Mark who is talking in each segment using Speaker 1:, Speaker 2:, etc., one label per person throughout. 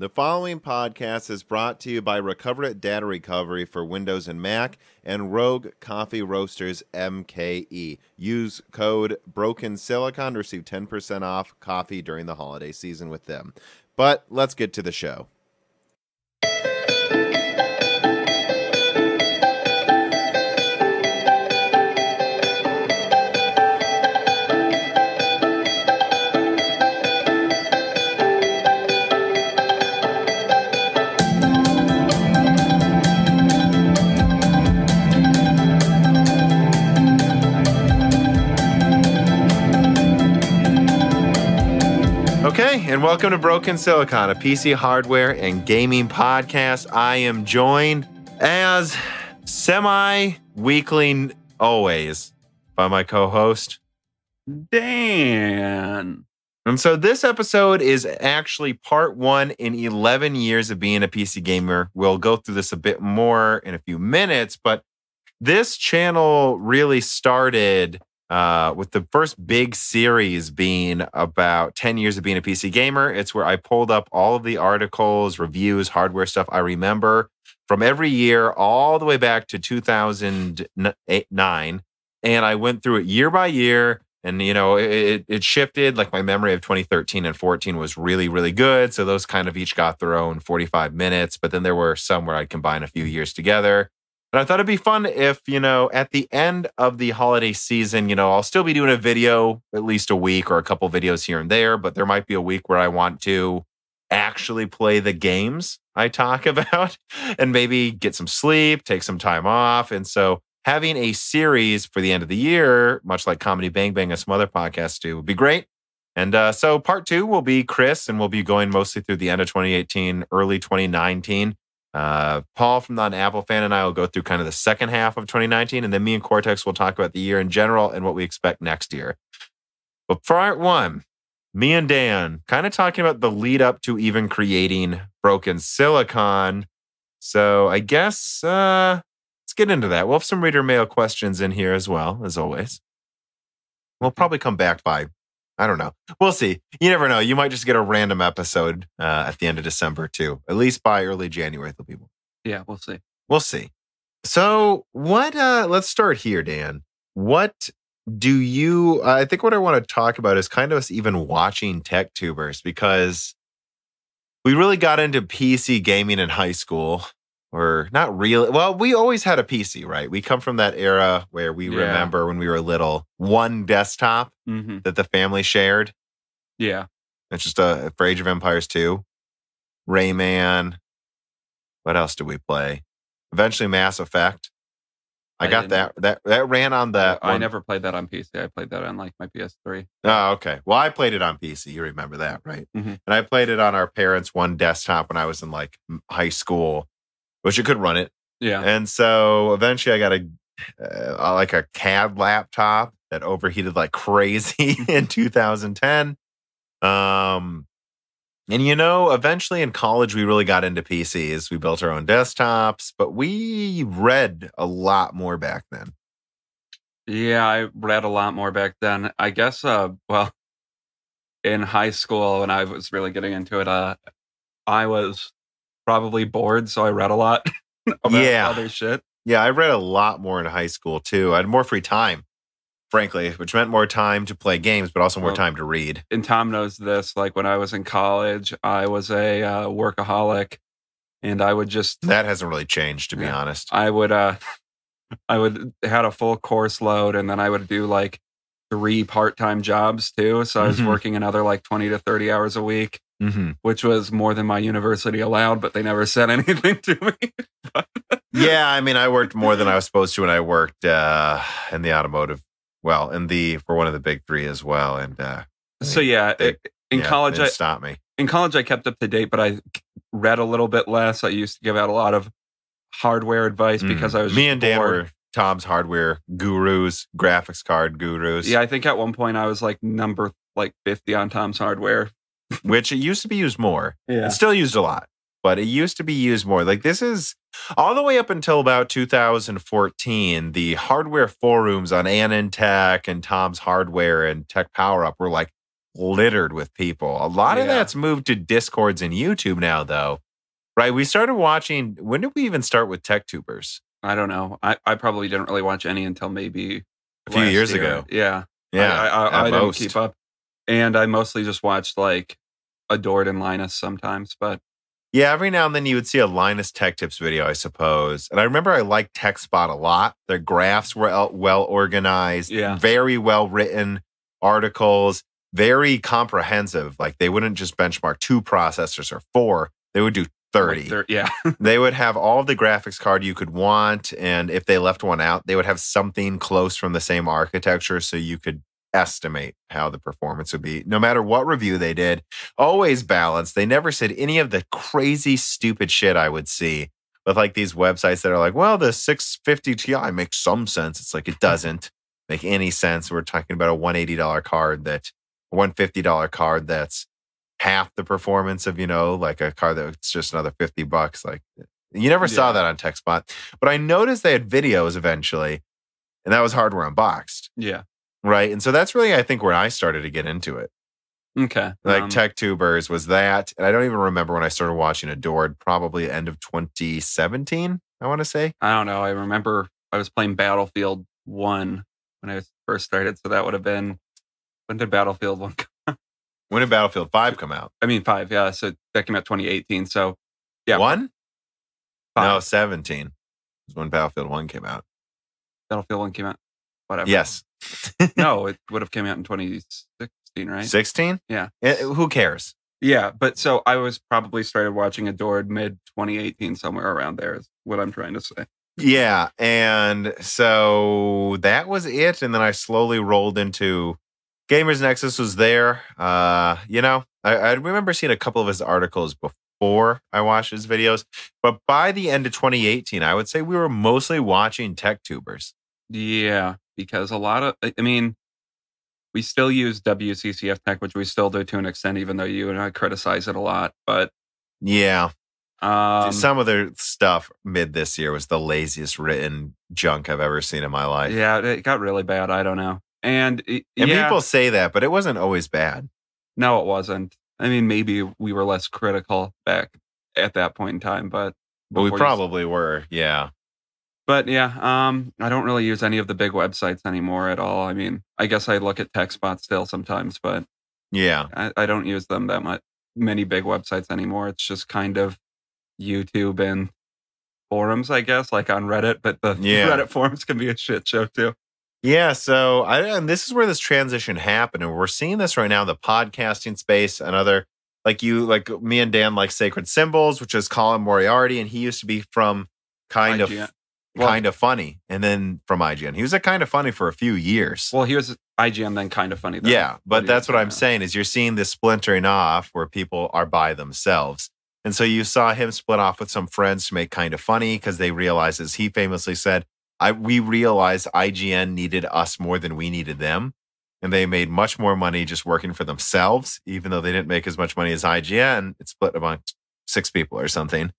Speaker 1: The following podcast is brought to you by Recoverit Data Recovery for Windows and Mac and Rogue Coffee Roasters MKE. Use code Broken Silicon to receive 10% off coffee during the holiday season with them. But let's get to the show. And welcome to Broken Silicon, a PC hardware and gaming podcast. I am joined as semi weekly always by my co host,
Speaker 2: Dan.
Speaker 1: And so this episode is actually part one in 11 years of being a PC gamer. We'll go through this a bit more in a few minutes, but this channel really started uh, with the first big series being about 10 years of being a PC gamer. It's where I pulled up all of the articles, reviews, hardware stuff I remember from every year all the way back to 2009. And I went through it year by year. And, you know, it, it shifted. Like my memory of 2013 and 14 was really, really good. So those kind of each got their own 45 minutes. But then there were some where I'd combine a few years together. But I thought it'd be fun if, you know, at the end of the holiday season, you know, I'll still be doing a video at least a week or a couple videos here and there, but there might be a week where I want to actually play the games I talk about and maybe get some sleep, take some time off. And so having a series for the end of the year, much like Comedy Bang Bang and some other podcasts do, would be great. And uh, so part two will be Chris, and we'll be going mostly through the end of 2018, early 2019. Uh, Paul from Not an Apple Fan and I will go through kind of the second half of 2019, and then me and Coreteks will talk about the year in general and what we expect next year. But part one, me and Dan kind of talking about the lead up to even creating Broken Silicon. So I guess uh, let's get into that. We'll have some reader mail questions in here as well, as always. We'll probably come back by I don't know. We'll see. You never know. You might just get a random episode uh, at the end of December too. At least by early January, there'll be one.
Speaker 2: Yeah, we'll see.
Speaker 1: We'll see. So, what? uh Let's start here, Dan. What do you? Uh, I think what I want to talk about is kind of us even watching tech tubers because we really got into PC gaming in high school or not really. Well, we always had a PC, right? We come from that era where we
Speaker 2: Yeah.
Speaker 1: remember when we were little, one desktop
Speaker 2: hmm
Speaker 1: that the family shared.
Speaker 2: Yeah.
Speaker 1: It's just a for Age of Empires 2, Rayman. What else did we play? Eventually Mass Effect. I,
Speaker 2: I
Speaker 1: got that. That that ran on the.
Speaker 2: I
Speaker 1: one-
Speaker 2: never played that on PC. I played that on like my PS3.
Speaker 1: Oh, okay. Well, I played it on PC. You remember that, right?
Speaker 2: Mhm.
Speaker 1: And I played it on our parents' one desktop when I was in like high school, which you could run it.
Speaker 2: Yeah.
Speaker 1: And so eventually I got a uh, like a CAD laptop that overheated like crazy in 2010. Um and you know, eventually in college we really got into PCs. We built our own desktops, but we read a lot more back then.
Speaker 2: Yeah, I read a lot more back then. I guess uh well in high school when I was really getting into it, uh I was probably bored, so I read a lot about
Speaker 1: Yeah.
Speaker 2: other shit.
Speaker 1: Yeah, I read a lot more in high school too. I had more free time, frankly, which meant more time to play games, but also more
Speaker 2: Well,
Speaker 1: time to read.
Speaker 2: And Tom knows this. Like when I was in college, I was a uh, workaholic and I would just
Speaker 1: That hasn't really changed, to be
Speaker 2: Yeah.
Speaker 1: honest.
Speaker 2: I would uh I would had a full course load and then I would do like three part-time jobs too. So I was
Speaker 1: Mhm.
Speaker 2: working another like 20 to 30 hours a week,
Speaker 1: hmm
Speaker 2: which was more than my university allowed, but they never said anything to me.
Speaker 1: yeah, I mean, I worked more than I was supposed to when I worked uh, in the automotive. Well, in the for one of the big three as well, and uh,
Speaker 2: so yeah,
Speaker 1: They-
Speaker 2: in
Speaker 1: yeah,
Speaker 2: college I
Speaker 1: stop me.
Speaker 2: in college I kept up to date, but I read a little bit less. I used to give out a lot of hardware advice because I was
Speaker 1: Mm. me and Dan
Speaker 2: bored.
Speaker 1: were Tom's hardware gurus, graphics card gurus.
Speaker 2: Yeah, I think at one point I was like number like 50 on Tom's hardware.
Speaker 1: Which it used to be used more.
Speaker 2: Yeah.
Speaker 1: It's still used a lot, but it used to be used more. Like this is all the way up until about 2014. The hardware forums on AnandTech and Tom's Hardware and Tech Power Up were like littered with people. A lot of that's moved to Discords and YouTube now, though. Right? We started watching. When did we even start with Tech Tubers?
Speaker 2: I don't know. I, I probably didn't really watch any until maybe
Speaker 1: A few years
Speaker 2: year.
Speaker 1: ago.
Speaker 2: Yeah.
Speaker 1: Yeah,
Speaker 2: I, I, I, I didn't keep up. And I mostly just watched like Adored and Linus sometimes, but
Speaker 1: Yeah, every now and then you would see a Linus Tech Tips video, I suppose. And I remember I liked TechSpot a lot. Their graphs were well organized,
Speaker 2: Yeah.
Speaker 1: very well written articles, very comprehensive. Like they wouldn't just benchmark two processors or four, they would do 30.
Speaker 2: like, they're- yeah.
Speaker 1: they would have all the graphics card you could want. And if they left one out, they would have something close from the same architecture so you could estimate how the performance would be. No matter what review they did, always balanced. They never said any of the crazy, stupid shit I would see with like these websites that are like, well, the 650 Ti makes some sense. It's like, it hmm. doesn't make any sense. We're talking about a $180 card that, $150 card that's half the performance of, you know, like a car that's just another 50 bucks. Like you never saw that on TechSpot, but I noticed they had videos eventually, and that was hardware unboxed.
Speaker 2: Yeah.
Speaker 1: Right. And so that's really, I think, where I started to get into it.
Speaker 2: Okay.
Speaker 1: Like
Speaker 2: Um,
Speaker 1: Tech Tubers was that. And I don't even remember when I started watching Adored, probably end of 2017, I want to say.
Speaker 2: I don't know. I remember I was playing Battlefield 1 when I first started. So that would have been, when did Battlefield 1 come?
Speaker 1: When did Battlefield 5 come out?
Speaker 2: I mean, 5. Yeah. So that came out 2018. So yeah.
Speaker 1: One?
Speaker 2: Five.
Speaker 1: No, 17 was when Battlefield 1 came out.
Speaker 2: Battlefield 1 came out. Whatever.
Speaker 1: Yes.
Speaker 2: no, it would have came out in 2016, right?
Speaker 1: 16?
Speaker 2: Yeah.
Speaker 1: Eh, Who cares?
Speaker 2: Yeah, but so I was probably started watching Adored mid 2018, somewhere around there is what I'm trying to say.
Speaker 1: Yeah. And so that was it. And then I slowly rolled into Gamers Nexus was there. Uh, you know, I, I remember seeing a couple of his articles before I watched his videos. But by the end of 2018, I would say we were mostly watching tech tubers.
Speaker 2: Yeah, because a lot of, I mean, we still use WCCF Tech, which we still do to an extent, even though you and I criticize it a lot. But
Speaker 1: Yeah.
Speaker 2: um,
Speaker 1: Some of their stuff mid this year was the laziest written junk I've ever seen in my life.
Speaker 2: yeah, it got really bad. I don't know. And, it-
Speaker 1: And
Speaker 2: yeah,
Speaker 1: people say that, but it wasn't always bad.
Speaker 2: no, it wasn't. I mean, maybe we were less critical back at that point in time, but
Speaker 1: But we
Speaker 2: before you-
Speaker 1: probably were. Yeah.
Speaker 2: But yeah, um, I don't really use any of the big websites anymore at all. I mean, I guess I look at TechSpot still sometimes, but
Speaker 1: Yeah.
Speaker 2: I, I don't use them that much. Many big websites anymore. It's just kind of YouTube and forums, I guess, like on Reddit. But the
Speaker 1: Yeah.
Speaker 2: Reddit forums can be a shit show too.
Speaker 1: Yeah, so I and this is where this transition happened, and we're seeing this right now in the podcasting space. Another like you, like me and Dan, like Sacred Symbols, which is Colin Moriarty, and he used to be from kind
Speaker 2: IGN.
Speaker 1: of
Speaker 2: Well-
Speaker 1: kind of funny, and then from IGN, he was a kind of funny for a few years.
Speaker 2: Well, he was IGN, then kind of funny. Though.
Speaker 1: yeah, but that's what I'm
Speaker 2: now.
Speaker 1: saying is you're seeing this splintering off where people are by themselves. And so you saw him split off with some friends to make kind of funny because they realized, as he famously said, I we realized IGN needed us more than we needed them. And they made much more money just working for themselves, even though they didn't make as much money as IGN. It split among six people or something.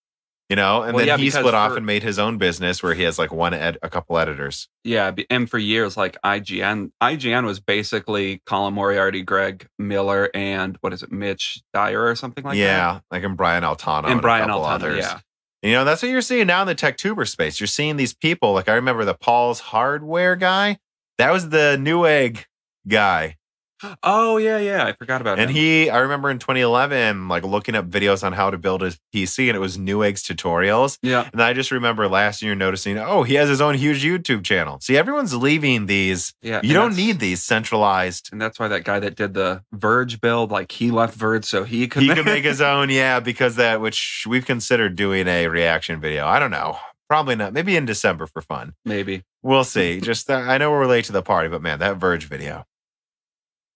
Speaker 1: You know, and
Speaker 2: Well,
Speaker 1: then
Speaker 2: yeah,
Speaker 1: he split off and made his own business where he has like one ed- a couple editors.
Speaker 2: Yeah, and for years, like IGN, IGN was basically Colin Moriarty, Greg Miller, and what is it, Mitch Dyer or something like that.
Speaker 1: yeah, like in Brian Altano
Speaker 2: and
Speaker 1: a
Speaker 2: Brian Altano.
Speaker 1: others.
Speaker 2: Yeah,
Speaker 1: You know, that's what you're seeing now in the tech tuber space. You're seeing these people. Like I remember the Paul's hardware guy. That was the Newegg guy.
Speaker 2: Oh yeah, yeah. I forgot about it.
Speaker 1: And
Speaker 2: him.
Speaker 1: he, I remember in 2011, like looking up videos on how to build a PC, and it was Newegg's tutorials.
Speaker 2: yeah,
Speaker 1: And I just remember last year noticing, oh, he has his own huge YouTube channel. See, everyone's leaving these.
Speaker 2: yeah.
Speaker 1: You don't need these centralized.
Speaker 2: And that's why that guy that did the Verge build, like he left Verge so he could
Speaker 1: He could make his own, yeah, because that, which we've considered doing a reaction video. I don't know. Probably not. Maybe in December for fun.
Speaker 2: maybe.
Speaker 1: We'll see. Just uh, I know we're late to the party, but man, that Verge video.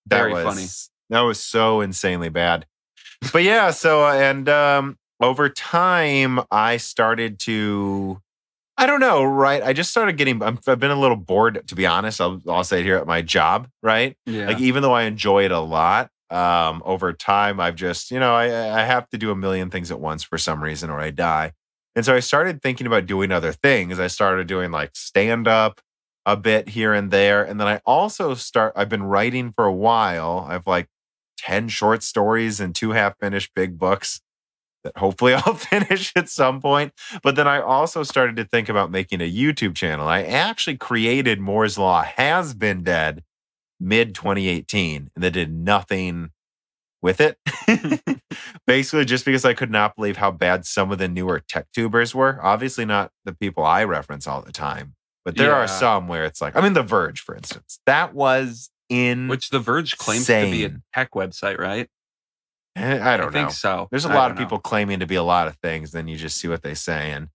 Speaker 1: That
Speaker 2: Very
Speaker 1: was,
Speaker 2: funny.
Speaker 1: That was so insanely bad. But yeah, so uh, and um over time I started to I don't know, right? I just started getting I'm, I've been a little bored to be honest. I'll, I'll say it here at my job, right?
Speaker 2: Yeah.
Speaker 1: Like even though I enjoy it a lot, um over time I've just, you know, I I have to do a million things at once for some reason or I die. And so I started thinking about doing other things. I started doing like stand up a bit here and there. And then I also start, I've been writing for a while. I've like 10 short stories and two half finished big books that hopefully I'll finish at some point. But then I also started to think about making a YouTube channel. I actually created Moore's Law Has Been Dead mid 2018 and they did nothing with it. Basically, just because I could not believe how bad some of the newer tech tubers were. Obviously, not the people I reference all the time, but there
Speaker 2: Yeah.
Speaker 1: are some where it's like, I mean, The Verge, for instance, that was in.
Speaker 2: Which The Verge claims to be a tech website, right?
Speaker 1: Eh, I don't
Speaker 2: I think
Speaker 1: know.
Speaker 2: so.
Speaker 1: There's a
Speaker 2: I
Speaker 1: lot of
Speaker 2: know.
Speaker 1: people claiming to be a lot of things. Then you just see what they say, and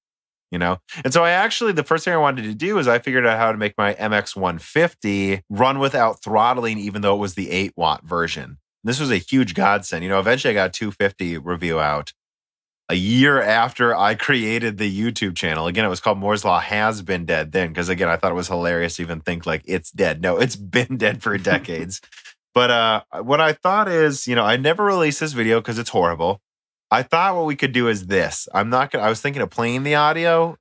Speaker 1: you know. And so I actually, the first thing I wanted to do is I figured out how to make my MX150 run without throttling, even though it was the eight watt version. This was a huge godsend. You know, eventually I got a 250 review out a year after I created the YouTube channel. Again, it was called Moore's Law Has Been Dead then, because again, I thought it was hilarious to even think like it's dead. No, it's been dead for decades. But uh, what I thought is, you know, I never released this video because it's horrible. I thought what we could do is this. I'm not gonna. I was thinking of playing the audio,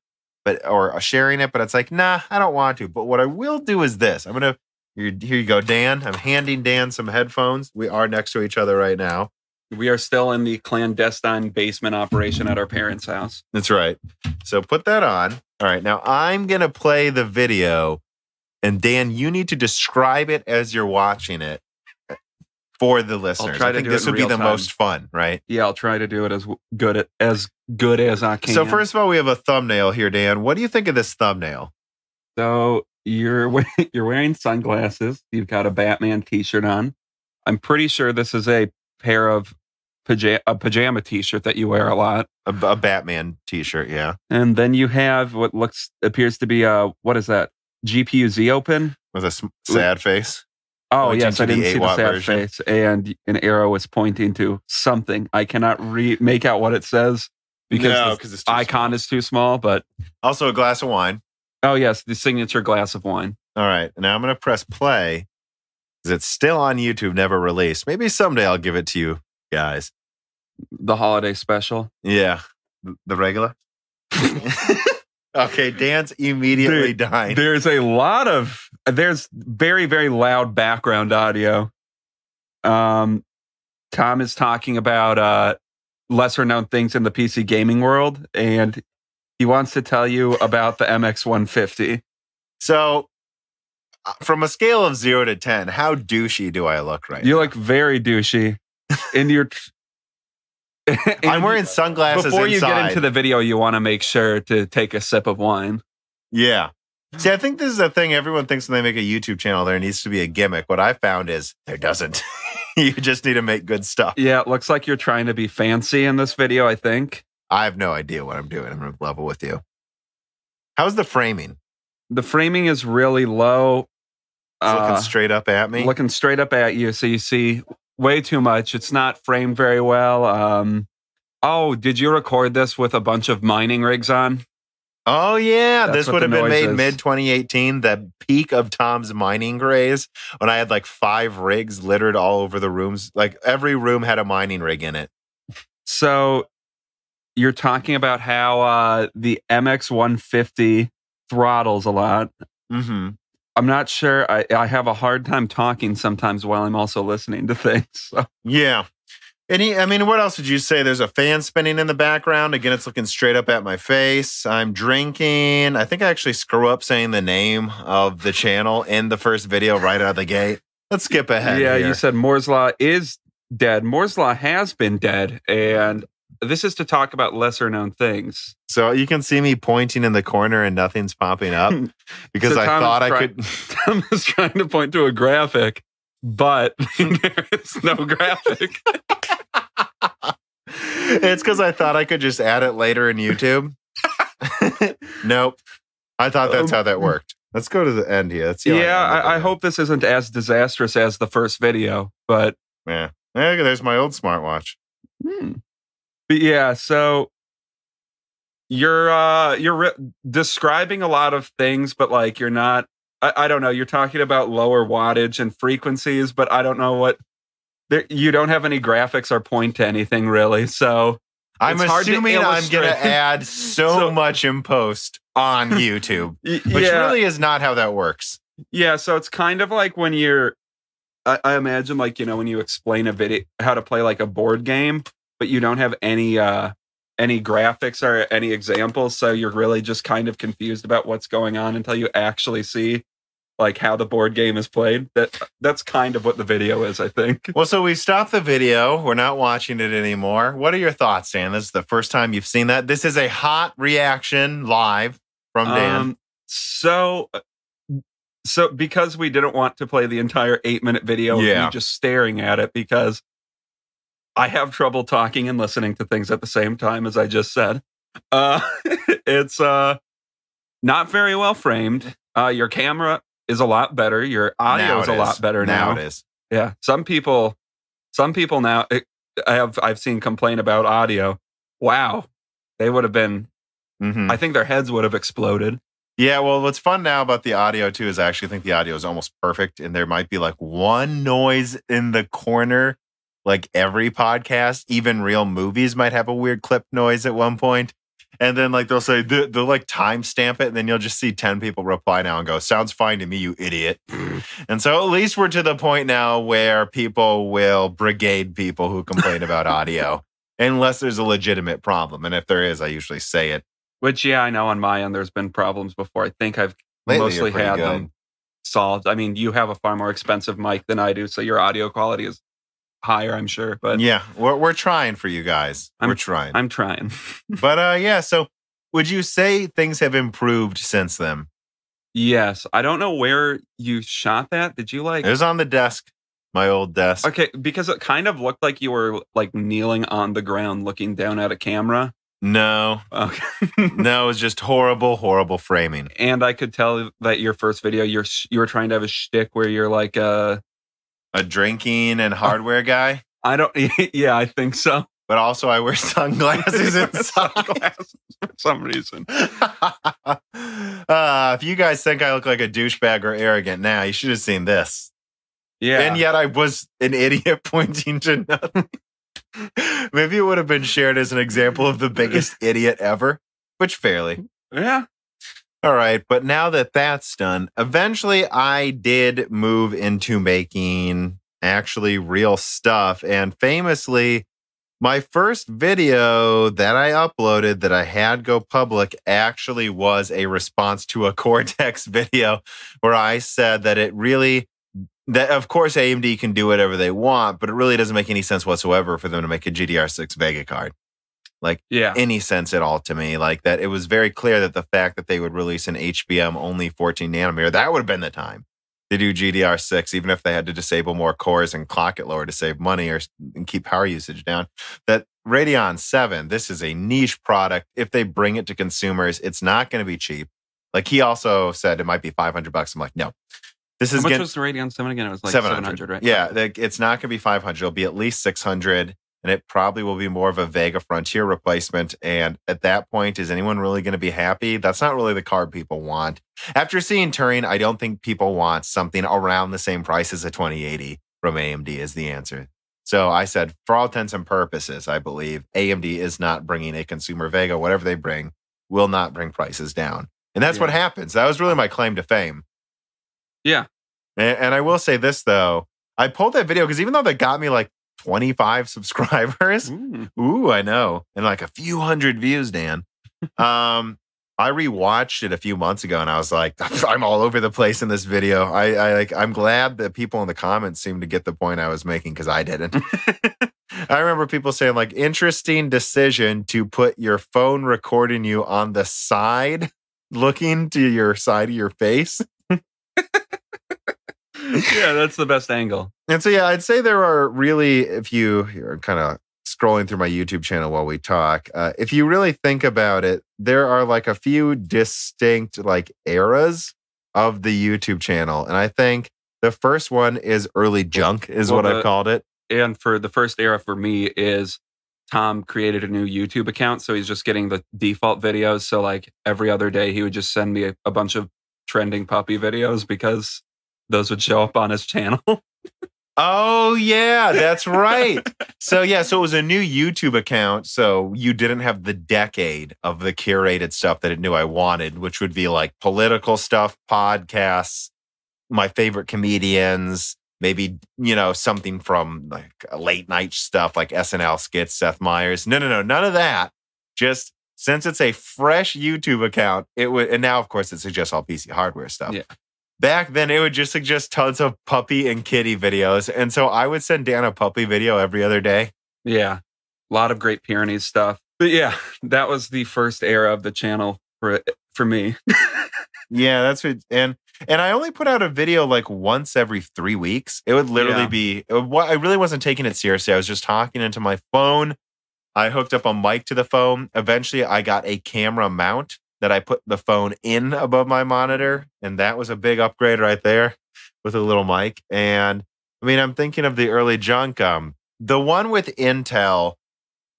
Speaker 1: but or sharing it, but it's like, nah, I don't want to. But what I will do is this. I'm gonna. Here, here you go, Dan. I'm handing Dan some headphones. We are next to each other right now.
Speaker 2: We are still in the clandestine basement operation at our parents' house.
Speaker 1: That's right. So put that on. All right. Now I'm going to play the video. And Dan, you need to describe it as you're watching it for the listeners.
Speaker 2: try
Speaker 1: I think this would be the
Speaker 2: time.
Speaker 1: most fun, right?
Speaker 2: Yeah, I'll try to do it as good as good as I can.
Speaker 1: So first of all, we have a thumbnail here, Dan. What do you think of this thumbnail?
Speaker 2: So you're we- you're wearing sunglasses. You've got a Batman T-shirt on. I'm pretty sure this is a pair of pajama a pajama T-shirt that you wear a lot.
Speaker 1: A, a Batman T-shirt, yeah,
Speaker 2: And then you have what looks appears to be a what is that GPU Z open?
Speaker 1: with a sad face.
Speaker 2: Oh yes,
Speaker 1: to
Speaker 2: I didn't see the sad
Speaker 1: version.
Speaker 2: face, and an arrow is pointing to something. I cannot re- make out what it says because
Speaker 1: no,
Speaker 2: the
Speaker 1: because it's too
Speaker 2: icon
Speaker 1: small.
Speaker 2: is too small. But
Speaker 1: also a glass of wine.
Speaker 2: oh yes, the signature glass of wine.
Speaker 1: All right, now I'm going to press play because it's still on YouTube, never released. Maybe someday I'll give it to you guys.
Speaker 2: The holiday special.
Speaker 1: Yeah, the regular. okay, Dan's immediately dying.
Speaker 2: There's a lot of there's very very loud background audio. Um, Tom is talking about uh, lesser known things in the PC gaming world, and he wants to tell you about the MX150.
Speaker 1: So, uh, from a scale of zero to ten, how douchey do I look right? Now?
Speaker 2: You
Speaker 1: now?
Speaker 2: look very douchey, and you're.
Speaker 1: I'm wearing sunglasses
Speaker 2: Before you
Speaker 1: inside.
Speaker 2: get into the video, you want to make sure to take a sip of wine.
Speaker 1: Yeah. Hmm. See, I think this is a thing everyone thinks when they make a YouTube channel, there needs to be a gimmick. What I found is there doesn't. you just need to make good stuff.
Speaker 2: Yeah, it looks like you're trying to be fancy in this video. I think
Speaker 1: I have no idea what I'm doing. I'm going to level with you. How's the framing?
Speaker 2: the framing is really low.
Speaker 1: Looking
Speaker 2: Uh,
Speaker 1: straight up at me.
Speaker 2: looking straight up at you, so you see way too much. It's not framed very well. Um, oh, did you record this with a bunch of mining rigs on?
Speaker 1: oh, yeah.
Speaker 2: That's
Speaker 1: this would have been made
Speaker 2: is.
Speaker 1: mid 2018, the peak of Tom's mining craze when I had like five rigs littered all over the rooms. Like every room had a mining rig in it.
Speaker 2: So you're talking about how uh, the MX150 throttles a lot.
Speaker 1: Mm-hmm.
Speaker 2: I'm not sure. I, I have a hard time talking sometimes while I'm also listening to things. So.
Speaker 1: Yeah. Any, I mean, what else did you say? There's a fan spinning in the background. Again, it's looking straight up at my face. I'm drinking. I think I actually screw up saying the name of the channel in the first video right out of the gate. Let's skip ahead.
Speaker 2: yeah,
Speaker 1: here.
Speaker 2: you said Moore's Law is dead. Moore's Law has been dead. And this is to talk about lesser known things.
Speaker 1: so you can see me pointing in the corner and nothing's popping up because
Speaker 2: So
Speaker 1: I
Speaker 2: Tom
Speaker 1: thought I
Speaker 2: try-
Speaker 1: could.
Speaker 2: Tom is trying to point to a graphic, but there is no graphic.
Speaker 1: it's because I thought I could just add it later in YouTube. nope. I thought that's how that worked. Let's go to the end here.
Speaker 2: Yeah, I, I hope this isn't as disastrous as the first video, but
Speaker 1: Yeah. Hey, there's my old smartwatch.
Speaker 2: Hmm. But yeah, so you're uh you're re- describing a lot of things, but like you're not. I, I don't know. You're talking about lower wattage and frequencies, but I don't know what. There, you don't have any graphics or point to anything really. So
Speaker 1: I'm
Speaker 2: It's hard to
Speaker 1: assuming I'm going to add so,
Speaker 2: So-
Speaker 1: much in post on YouTube, which
Speaker 2: yeah,
Speaker 1: really is not how that works.
Speaker 2: yeah. So it's kind of like when you're I, I imagine like you know when you explain a video how to play like a board game, but you don't have any uh any graphics or any examples, so you're really just kind of confused about what's going on until you actually see like how the board game is played. That that's kind of what the video is, I think.
Speaker 1: Well, so we stopped the video. We're not watching it anymore. What are your thoughts, Dan? This is the first time you've seen that. This is a hot reaction live from Dan.
Speaker 2: Um, so uh, so because we didn't want to play the entire eight minute video
Speaker 1: Yeah.
Speaker 2: just staring at it because I have trouble talking and listening to things at the same time as I just said. Uh it's uh not very well framed. Uh your camera is a lot better. Your audio
Speaker 1: Now
Speaker 2: is a lot better now.
Speaker 1: Now it is.
Speaker 2: Yeah. Some people some people now it, I have I've seen complain about audio. Wow. They would have been
Speaker 1: Mhm.
Speaker 2: I think their heads would have exploded.
Speaker 1: Yeah, well, what's fun now about the audio too is I actually think the audio is almost perfect, and there might be like one noise in the corner. Like every podcast, even real movies might have a weird clip noise at one point. And then like they'll say they'll, they'll like timestamp it, and then you'll just see 10 people reply now and go, sounds fine to me, you idiot. Mm-hmm. and so at least we're to the point now where people will brigade people who complain about audio. Unless there's a legitimate problem. And if there is, I usually say it.
Speaker 2: Which, yeah, I know on my end there's been problems before. I think I've
Speaker 1: Lately,
Speaker 2: mostly had
Speaker 1: good.
Speaker 2: them solved. I mean, you have a far more expensive mic than I do, so your audio quality is higher, I'm sure. But
Speaker 1: yeah, we're, we're trying for you guys.
Speaker 2: I'm-
Speaker 1: we're trying.
Speaker 2: I'm trying.
Speaker 1: but uh, yeah, so would you say things have improved since then?
Speaker 2: yes, I don't know where you shot that. Did you like?
Speaker 1: It was on the desk, my old desk.
Speaker 2: Okay, because it kind of looked like you were like kneeling on the ground, looking down at a camera.
Speaker 1: No,
Speaker 2: Okay.
Speaker 1: no, it was just horrible, horrible framing.
Speaker 2: and I could tell that your first video, you're you were trying to have a shtick where you're like, uh,
Speaker 1: A drinking and hardware guy,
Speaker 2: I don't. yeah, I think so.
Speaker 1: but also I wear sunglasses and
Speaker 2: Sunglasses for some reason.
Speaker 1: uh, if you guys think I look like a douchebag or arrogant now, you should have seen this.
Speaker 2: Yeah.
Speaker 1: And yet I was an idiot pointing to nothing. Maybe it would have been shared as an example of the biggest idiot ever, which fairly.
Speaker 2: yeah.
Speaker 1: All right. But now that that's done, eventually I did move into making actually real stuff. And famously, my first video that I uploaded that I had go public actually was a response to a Coreteks video where I said that it really that of course AMD can do whatever they want, but it really doesn't make any sense whatsoever for them to make a GDDR6 Vega card. Like
Speaker 2: Yeah.
Speaker 1: any sense at all to me. Like that it was very clear that the fact that they would release an HBM only 14 nanometer, that would have been the time to do GDDR6, even if they had to disable more cores and clock it lower to save money or and keep power usage down. That Radeon 7, this is a niche product. If they bring it to consumers, it's not going to be cheap. Like he also said it might be 500 bucks. I'm like, no. This
Speaker 2: How
Speaker 1: is
Speaker 2: much
Speaker 1: getting
Speaker 2: was the Radeon 7 again? It was like
Speaker 1: 700.
Speaker 2: 700, right?
Speaker 1: Yeah, it's not going to be 500. It'll be at least 600, and it probably will be more of a Vega Frontier replacement. And at that point, is anyone really going to be happy? That's not really the card people want. After seeing Turing, I don't think people want something around the same price as a 2080 from AMD. Is the answer. So I said, for all intents and purposes, I believe AMD is not bringing a consumer Vega. Whatever they bring will not bring prices down, and that's what happens. That was really my claim to fame.
Speaker 2: Yeah.
Speaker 1: And, and I will say this though, I pulled that video because even though that got me like 25 subscribers,
Speaker 2: Mm.
Speaker 1: ooh, I know, and like a few hundred views, Dan. um, I rewatched it a few months ago, and I was like, I'm all over the place in this video. I, I like, I'm glad that people in the comments seemed to get the point I was making because I didn't. I remember people saying like, interesting decision to put your phone recording you on the side, looking to your side of your face.
Speaker 2: Yeah, that's the best angle.
Speaker 1: And so, yeah, I'd say there are really, if you, you're kind of scrolling through my YouTube channel while we talk, uh, if you really think about it, there are like a few distinct like eras of the YouTube channel. And I think the first one is early junk, is
Speaker 2: Well,
Speaker 1: what
Speaker 2: the-
Speaker 1: I've called it.
Speaker 2: And for the first era for me is Tom created a new YouTube account, so he's just getting the default videos. So like every other day, he would just send me a, a bunch of trending puppy videos because those would show up on his channel.
Speaker 1: Oh, yeah, that's right. so, yeah, so it was a new YouTube account. So you didn't have the decade of the curated stuff that it knew I wanted, which would be like political stuff, podcasts, my favorite comedians, maybe you know something from like late night stuff like SNL skits, Seth Meyers. No, no, no, none of that. Just since it's a fresh YouTube account, it would, and now of course it suggests all PC hardware stuff.
Speaker 2: Yeah.
Speaker 1: Back then, it would just suggest tons of puppy and kitty videos, and so I would send Dan a puppy video every other day.
Speaker 2: Yeah. A lot of great Pyrenees stuff. But yeah, that was the first era of the channel for for me.
Speaker 1: Yeah, that's what, and and I only put out a video like once every three weeks. It would literally
Speaker 2: Yeah.
Speaker 1: be. Uh, what I really wasn't taking it seriously. I was just talking into my phone. I hooked up a mic to the phone. Eventually, I got a camera mount that I put the phone in above my monitor, and that was a big upgrade right there with a little mic. And I mean, I'm thinking of the early junk. Um, the one with Intel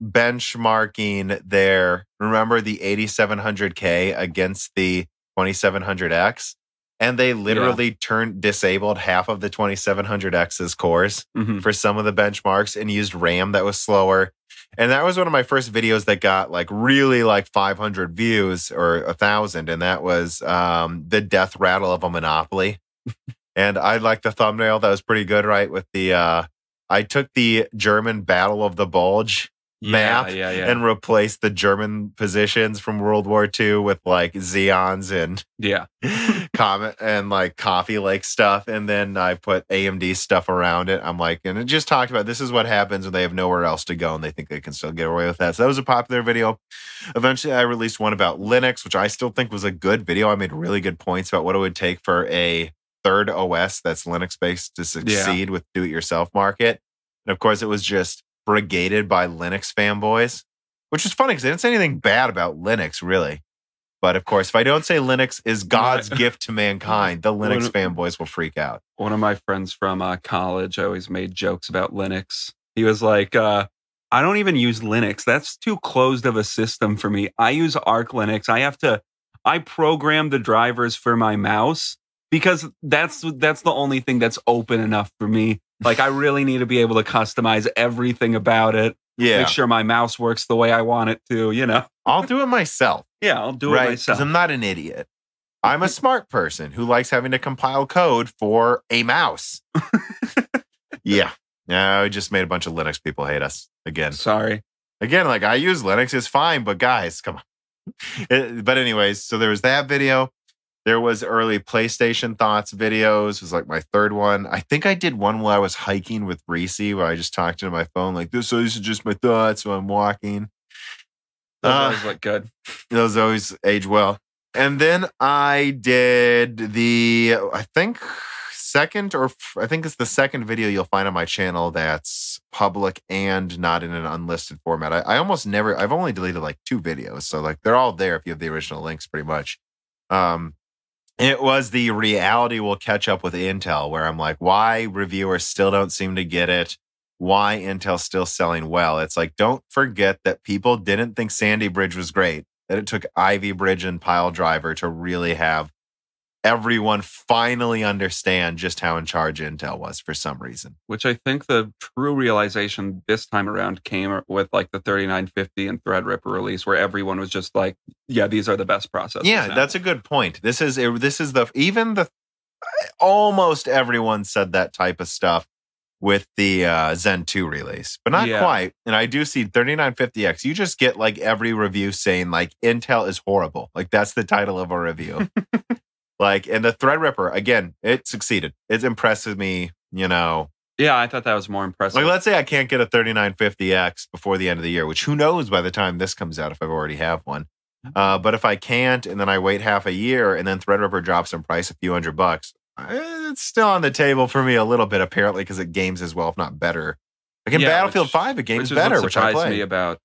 Speaker 1: benchmarking their remember the 8700K against the 2700X, and they literally turned disabled half of the 2700X's cores
Speaker 2: Mhm.
Speaker 1: for some of the benchmarks and used RAM that was slower. And that was one of my first videos that got like really like 500 views or a thousand. And that was um, the death rattle of a monopoly. and I like the thumbnail. That was pretty good, right? With the, uh, I took the German Battle of the Bulge map
Speaker 2: Yeah, yeah, yeah.
Speaker 1: and replace the German positions from World War II with like Xeons and
Speaker 2: yeah.
Speaker 1: Comet and like Coffee Lake stuff. And then I put AMD stuff around it. I'm like, and it just talked about this is what happens when they have nowhere else to go and they think they can still get away with that. So that was a popular video. Eventually, I released one about Linux, which I still think was a good video. I made really good points about what it would take for a third OS that's Linux based to succeed with do it yourself market. And of course, it was just brigaded by Linux fanboys, which is funny because I didn't say anything bad about Linux, really. But of course, if I don't say Linux is God's gift to mankind, the Linux
Speaker 2: Well,
Speaker 1: fanboys will freak out.
Speaker 2: One of my friends from uh, college always made jokes about Linux. He was like, uh, I don't even use Linux. That's too closed of a system for me. I use Arch Linux. I have to, I program the drivers for my mouse because that's that's the only thing that's open enough for me. Like I really need to be able to customize everything about it.
Speaker 1: Yeah,
Speaker 2: Make sure my mouse works the way I want it to. You know.
Speaker 1: I'll do it myself.
Speaker 2: Yeah, I'll do it
Speaker 1: right? Because
Speaker 2: myself.
Speaker 1: I'm not an idiot. I'm a smart person who likes having to compile code for a mouse. yeah. Yeah, I just made a bunch of Linux people hate us again.
Speaker 2: Sorry.
Speaker 1: Again, like I use Linux, it's fine, but guys, come on. It- but anyways, so there was that video. There was early PlayStation thoughts videos. It was like my third one. I think I did one while I was hiking with Reese, where I just talked into my phone like this. So these are just my thoughts while I'm walking.
Speaker 2: Those
Speaker 1: Uh,
Speaker 2: always look good.
Speaker 1: Those always age well. And then I did the, I think, second or f- I think it's the second video you'll find on my channel that's public and not in an unlisted format. I, I almost never, I've only deleted like two videos. So, like, they're all there if you have the original links pretty much. Um, it was the reality will catch up with Intel, where I'm like, why reviewers still don't seem to get it? Why Intel's still selling well? It's like, don't forget that people didn't think Sandy Bridge was great that it took Ivy Bridge and Piledriver to really have everyone finally understand just how in charge Intel was for some reason.
Speaker 2: which I think the true realization this time around came with like the 3950 and Threadripper release, where everyone was just like, "Yeah, these are the best processors."
Speaker 1: Yeah,
Speaker 2: now."
Speaker 1: that's a good point. This is this is the even the almost everyone said that type of stuff with the uh, Zen 2 release, but not
Speaker 2: Yeah.
Speaker 1: quite. And I do see 3950X. You just get like every review saying like Intel is horrible. Like that's the title of a review. like and the Threadripper again, it succeeded. It impresses me. You know,
Speaker 2: yeah. I thought that was more impressive.
Speaker 1: like let's say I can't get a 3950X before the end of the year, which who knows by the time this comes out if I've already have one. Uh, but if I can't, and then I wait half a year, and then Threadripper drops in price a few hundred bucks, eh, it's still on the table for me a little bit, apparently, because it games as well, if not better. Like in
Speaker 2: Yeah,
Speaker 1: Battlefield
Speaker 2: which-
Speaker 1: 5, it games
Speaker 2: which
Speaker 1: better,
Speaker 2: what
Speaker 1: which I
Speaker 2: surprised
Speaker 1: play.
Speaker 2: me about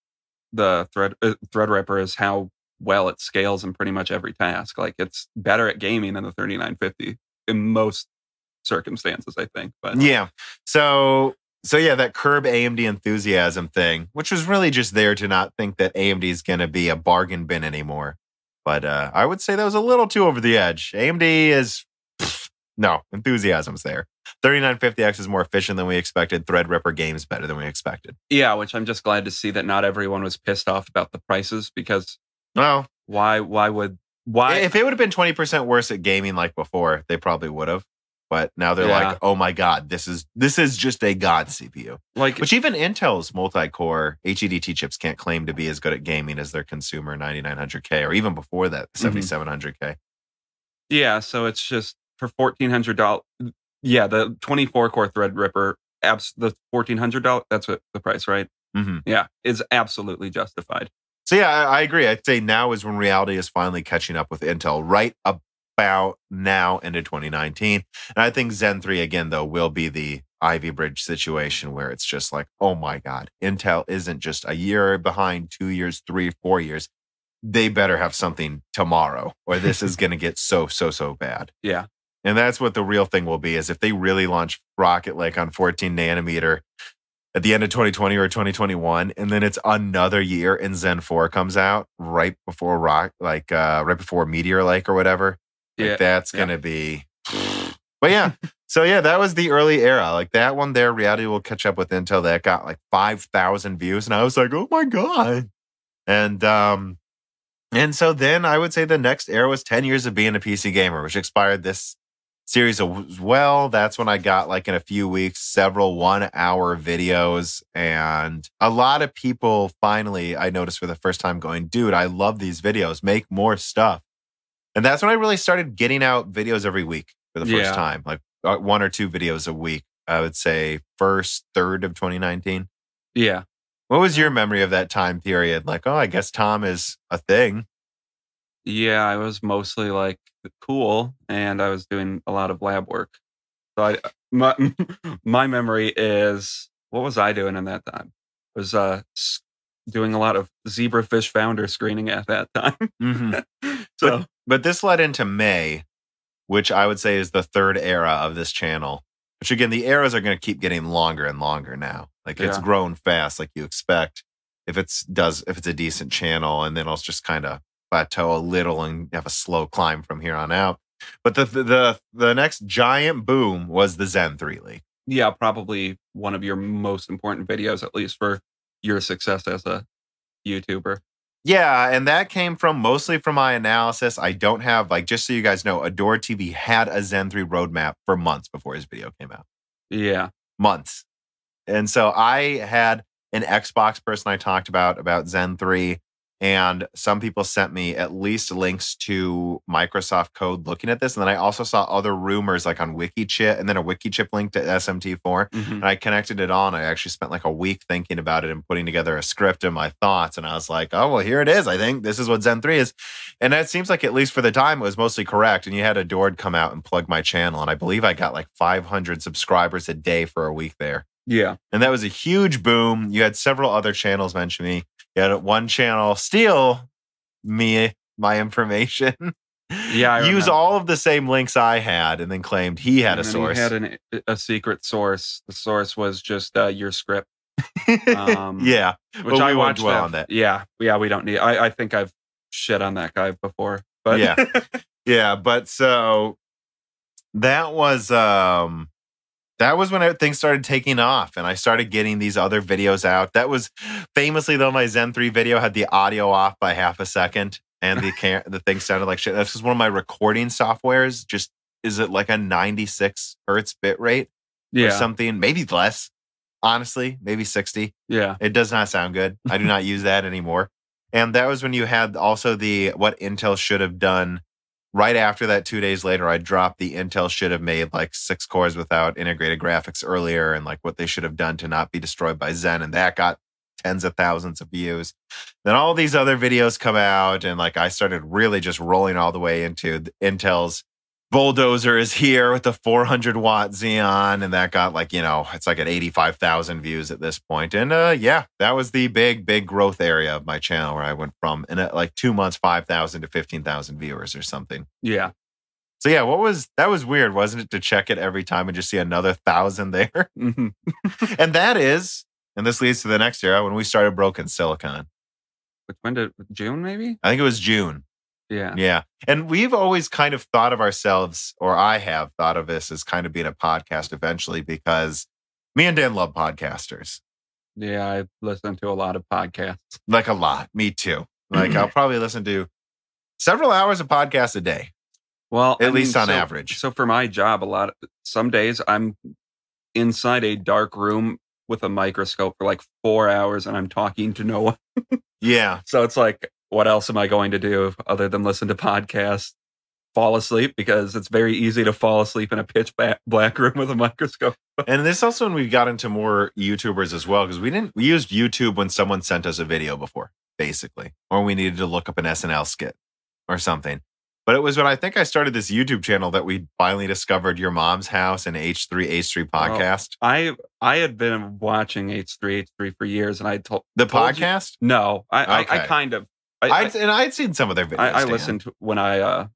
Speaker 2: the Thread uh, Threadripper is how well it scales in pretty much every task. Like it's better at gaming than the 3950 in most circumstances, I think. But
Speaker 1: Yeah. So so yeah, that curb AMD enthusiasm thing, which was really just there to not think that AMD is going to be a bargain bin anymore. But uh, I would say that was a little too over the edge. AMD is no enthusiasm's there. 3950X is more efficient than we expected. Threadripper games better than we expected.
Speaker 2: yeah, which I'm just glad to see that not everyone was pissed off about the prices because
Speaker 1: Well,
Speaker 2: why? Why would why?
Speaker 1: if it would have been 20% worse at gaming like before, they probably would have. but now they're
Speaker 2: Yeah.
Speaker 1: like, oh my god, this is this is just a god CPU.
Speaker 2: Like
Speaker 1: Which even Intel's multi-core HEDT chips can't claim to be as good at gaming as their consumer 9900K or even before that
Speaker 2: Mhm.
Speaker 1: 7700K.
Speaker 2: Yeah, so it's just for fourteen hundred dollars. Yeah, the twenty four core Threadripper, abs the fourteen hundred dollars. That's what the price, right?
Speaker 1: Mhm.
Speaker 2: Yeah, is absolutely justified.
Speaker 1: So yeah, I, I agree. I'd say now is when reality is finally catching up with Intel, right about now into 2019. And I think Zen 3 again though will be the Ivy Bridge situation where it's just like, oh my God, Intel isn't just a year behind, two years, three, four years. They better have something tomorrow, or this is going to get so, so, so bad.
Speaker 2: Yeah.
Speaker 1: And that's what the real thing will be is if they really launch Rocket Lake on 14 nanometer at the end of 2020 or 2021, and then it's another year and Zen 4 comes out right before Rock, like uh, right before Meteor Lake or whatever. Like
Speaker 2: Yeah,
Speaker 1: that's gonna be but yeah. so yeah, that was the early era. Like that one there, reality will catch up with Intel. That got like five thousand views. And I was like, oh my God. And um and so then I would say the next era was 10 years of being a PC gamer, which expired this series as well. That's when I got like in a few weeks, several one hour videos. And a lot of people finally I noticed for the first time going, dude, I love these videos. Make more stuff. And that's when I really started getting out videos every week for the first
Speaker 2: Yeah.
Speaker 1: time, like uh, one or two videos a week. I would say first third of 2019.
Speaker 2: Yeah.
Speaker 1: What was your memory of that time period? Like, oh, I guess Tom is a thing.
Speaker 2: Yeah, I was mostly like cool and I was doing a lot of lab work. So I my my memory is what was I doing in that time? I was uh doing a lot of zebrafish founder screening at that time.
Speaker 1: Mm-hmm.
Speaker 2: so
Speaker 1: But this led into May, which I would say is the third era of this channel. Which again, the eras are going to keep getting longer and longer now. Like it's grown fast, like you expect. If it's does if it's a decent channel, and then it'll just kind of plateau a little and have a slow climb from here on out. But the the the, next giant boom was the Zen three leak.
Speaker 2: yeah, probably one of your most important videos, at least for your success as a YouTuber.
Speaker 1: Yeah, and that came from mostly from my analysis. I don't have like just so you guys know, AdoredTV had a Zen 3 roadmap for months before his video came out.
Speaker 2: Yeah.
Speaker 1: Months. And so I had an Xbox person I talked about about Zen 3 and some people sent me at least links to Microsoft code looking at this and then I also saw other rumors like on WikiChip and then a WikiChip link to SMT4
Speaker 2: Mhm.
Speaker 1: and I connected it on. I actually spent like a week thinking about it and putting together a script and my thoughts. And I was like, oh, well, here it is. I think this is what Zen 3 is. And it seems like, at least for the time, it was mostly correct. And you had Adored come out and plug my channel. And I believe I got like 500 subscribers a day for a week there.
Speaker 2: Yeah.
Speaker 1: And that was a huge boom. You had several other channels mention me. Had one channel steal me, my information.
Speaker 2: Yeah, I
Speaker 1: Use
Speaker 2: remember.
Speaker 1: all of the same links I had and then claimed he had a
Speaker 2: And then he had an, a secret source. The source was just uh, your script, um,
Speaker 1: yeah.
Speaker 2: which I watched.
Speaker 1: dwell
Speaker 2: that-
Speaker 1: on that.
Speaker 2: Yeah, yeah, we don't need. I, I think I've shit on that guy before, but
Speaker 1: Yeah. Yeah, but so that was um that was when things started taking off and I started getting these other videos out. That was famously though my Zen 3 video had the audio off by half a second and the cam- the thing sounded like shit. That's just one of my recording softwares just is it like a 96 hertz bit rate or
Speaker 2: yeah,
Speaker 1: something, maybe less. Honestly, maybe 60.
Speaker 2: yeah,
Speaker 1: It does not sound good. I do not use that anymore. And that was when you had also the what Intel should have done. Right after that, two days later, I dropped the Intel should have made like six cores without integrated graphics earlier and like what they should have done to not be destroyed by Zen. And that got tens of thousands of views. Then all these other videos come out, and like I started really just rolling all the way into Intel's bulldozer is here with the 400 watt Xeon, and that got like you know it's like at 85,000 views at this point. And uh, yeah, that was the big big growth area of my channel where I went from in uh, like two months 5,000 to 15,000 viewers or something.
Speaker 2: yeah.
Speaker 1: So yeah, what was that was weird, wasn't it, to check it every time and just see another thousand there?
Speaker 2: Mhm.
Speaker 1: and that is, and this leads to the next era when we started Broken Silicon.
Speaker 2: Which when did June maybe?
Speaker 1: I think it was June.
Speaker 2: Yeah,
Speaker 1: Yeah. And we've always kind of thought of ourselves, or I have thought of this as kind of being a podcast eventually because me and Dan love podcasters.
Speaker 2: yeah. I listen to a lot of podcasts.
Speaker 1: Like a lot. Me too. Like I'll probably listen to several hours of podcasts a day.
Speaker 2: Well,
Speaker 1: At
Speaker 2: I
Speaker 1: least
Speaker 2: mean,
Speaker 1: on
Speaker 2: so-
Speaker 1: average.
Speaker 2: So for my job, a lot of some days I'm inside a dark room with a microscope for like four hours and I'm talking to no one.
Speaker 1: Yeah.
Speaker 2: So it's like, what else am I going to do other than listen to podcasts? Fall asleep because it's very easy to fall asleep in a pitch black room with a microscope.
Speaker 1: And this also when we got into more YouTubers as well, because we didn't we used YouTube when someone sent us a video before, basically. Or we needed to look up an SNL skit or something. But it was when I think I started this YouTube channel that we finally discovered your mom's house and H3 H3 podcast.
Speaker 2: I I had been watching H3 H3 for years, and I told
Speaker 1: the
Speaker 2: told you-
Speaker 1: podcast?
Speaker 2: no, I I, I kind of I,
Speaker 1: I, and I'd seen some of their videos.
Speaker 2: I, I listened to when I uh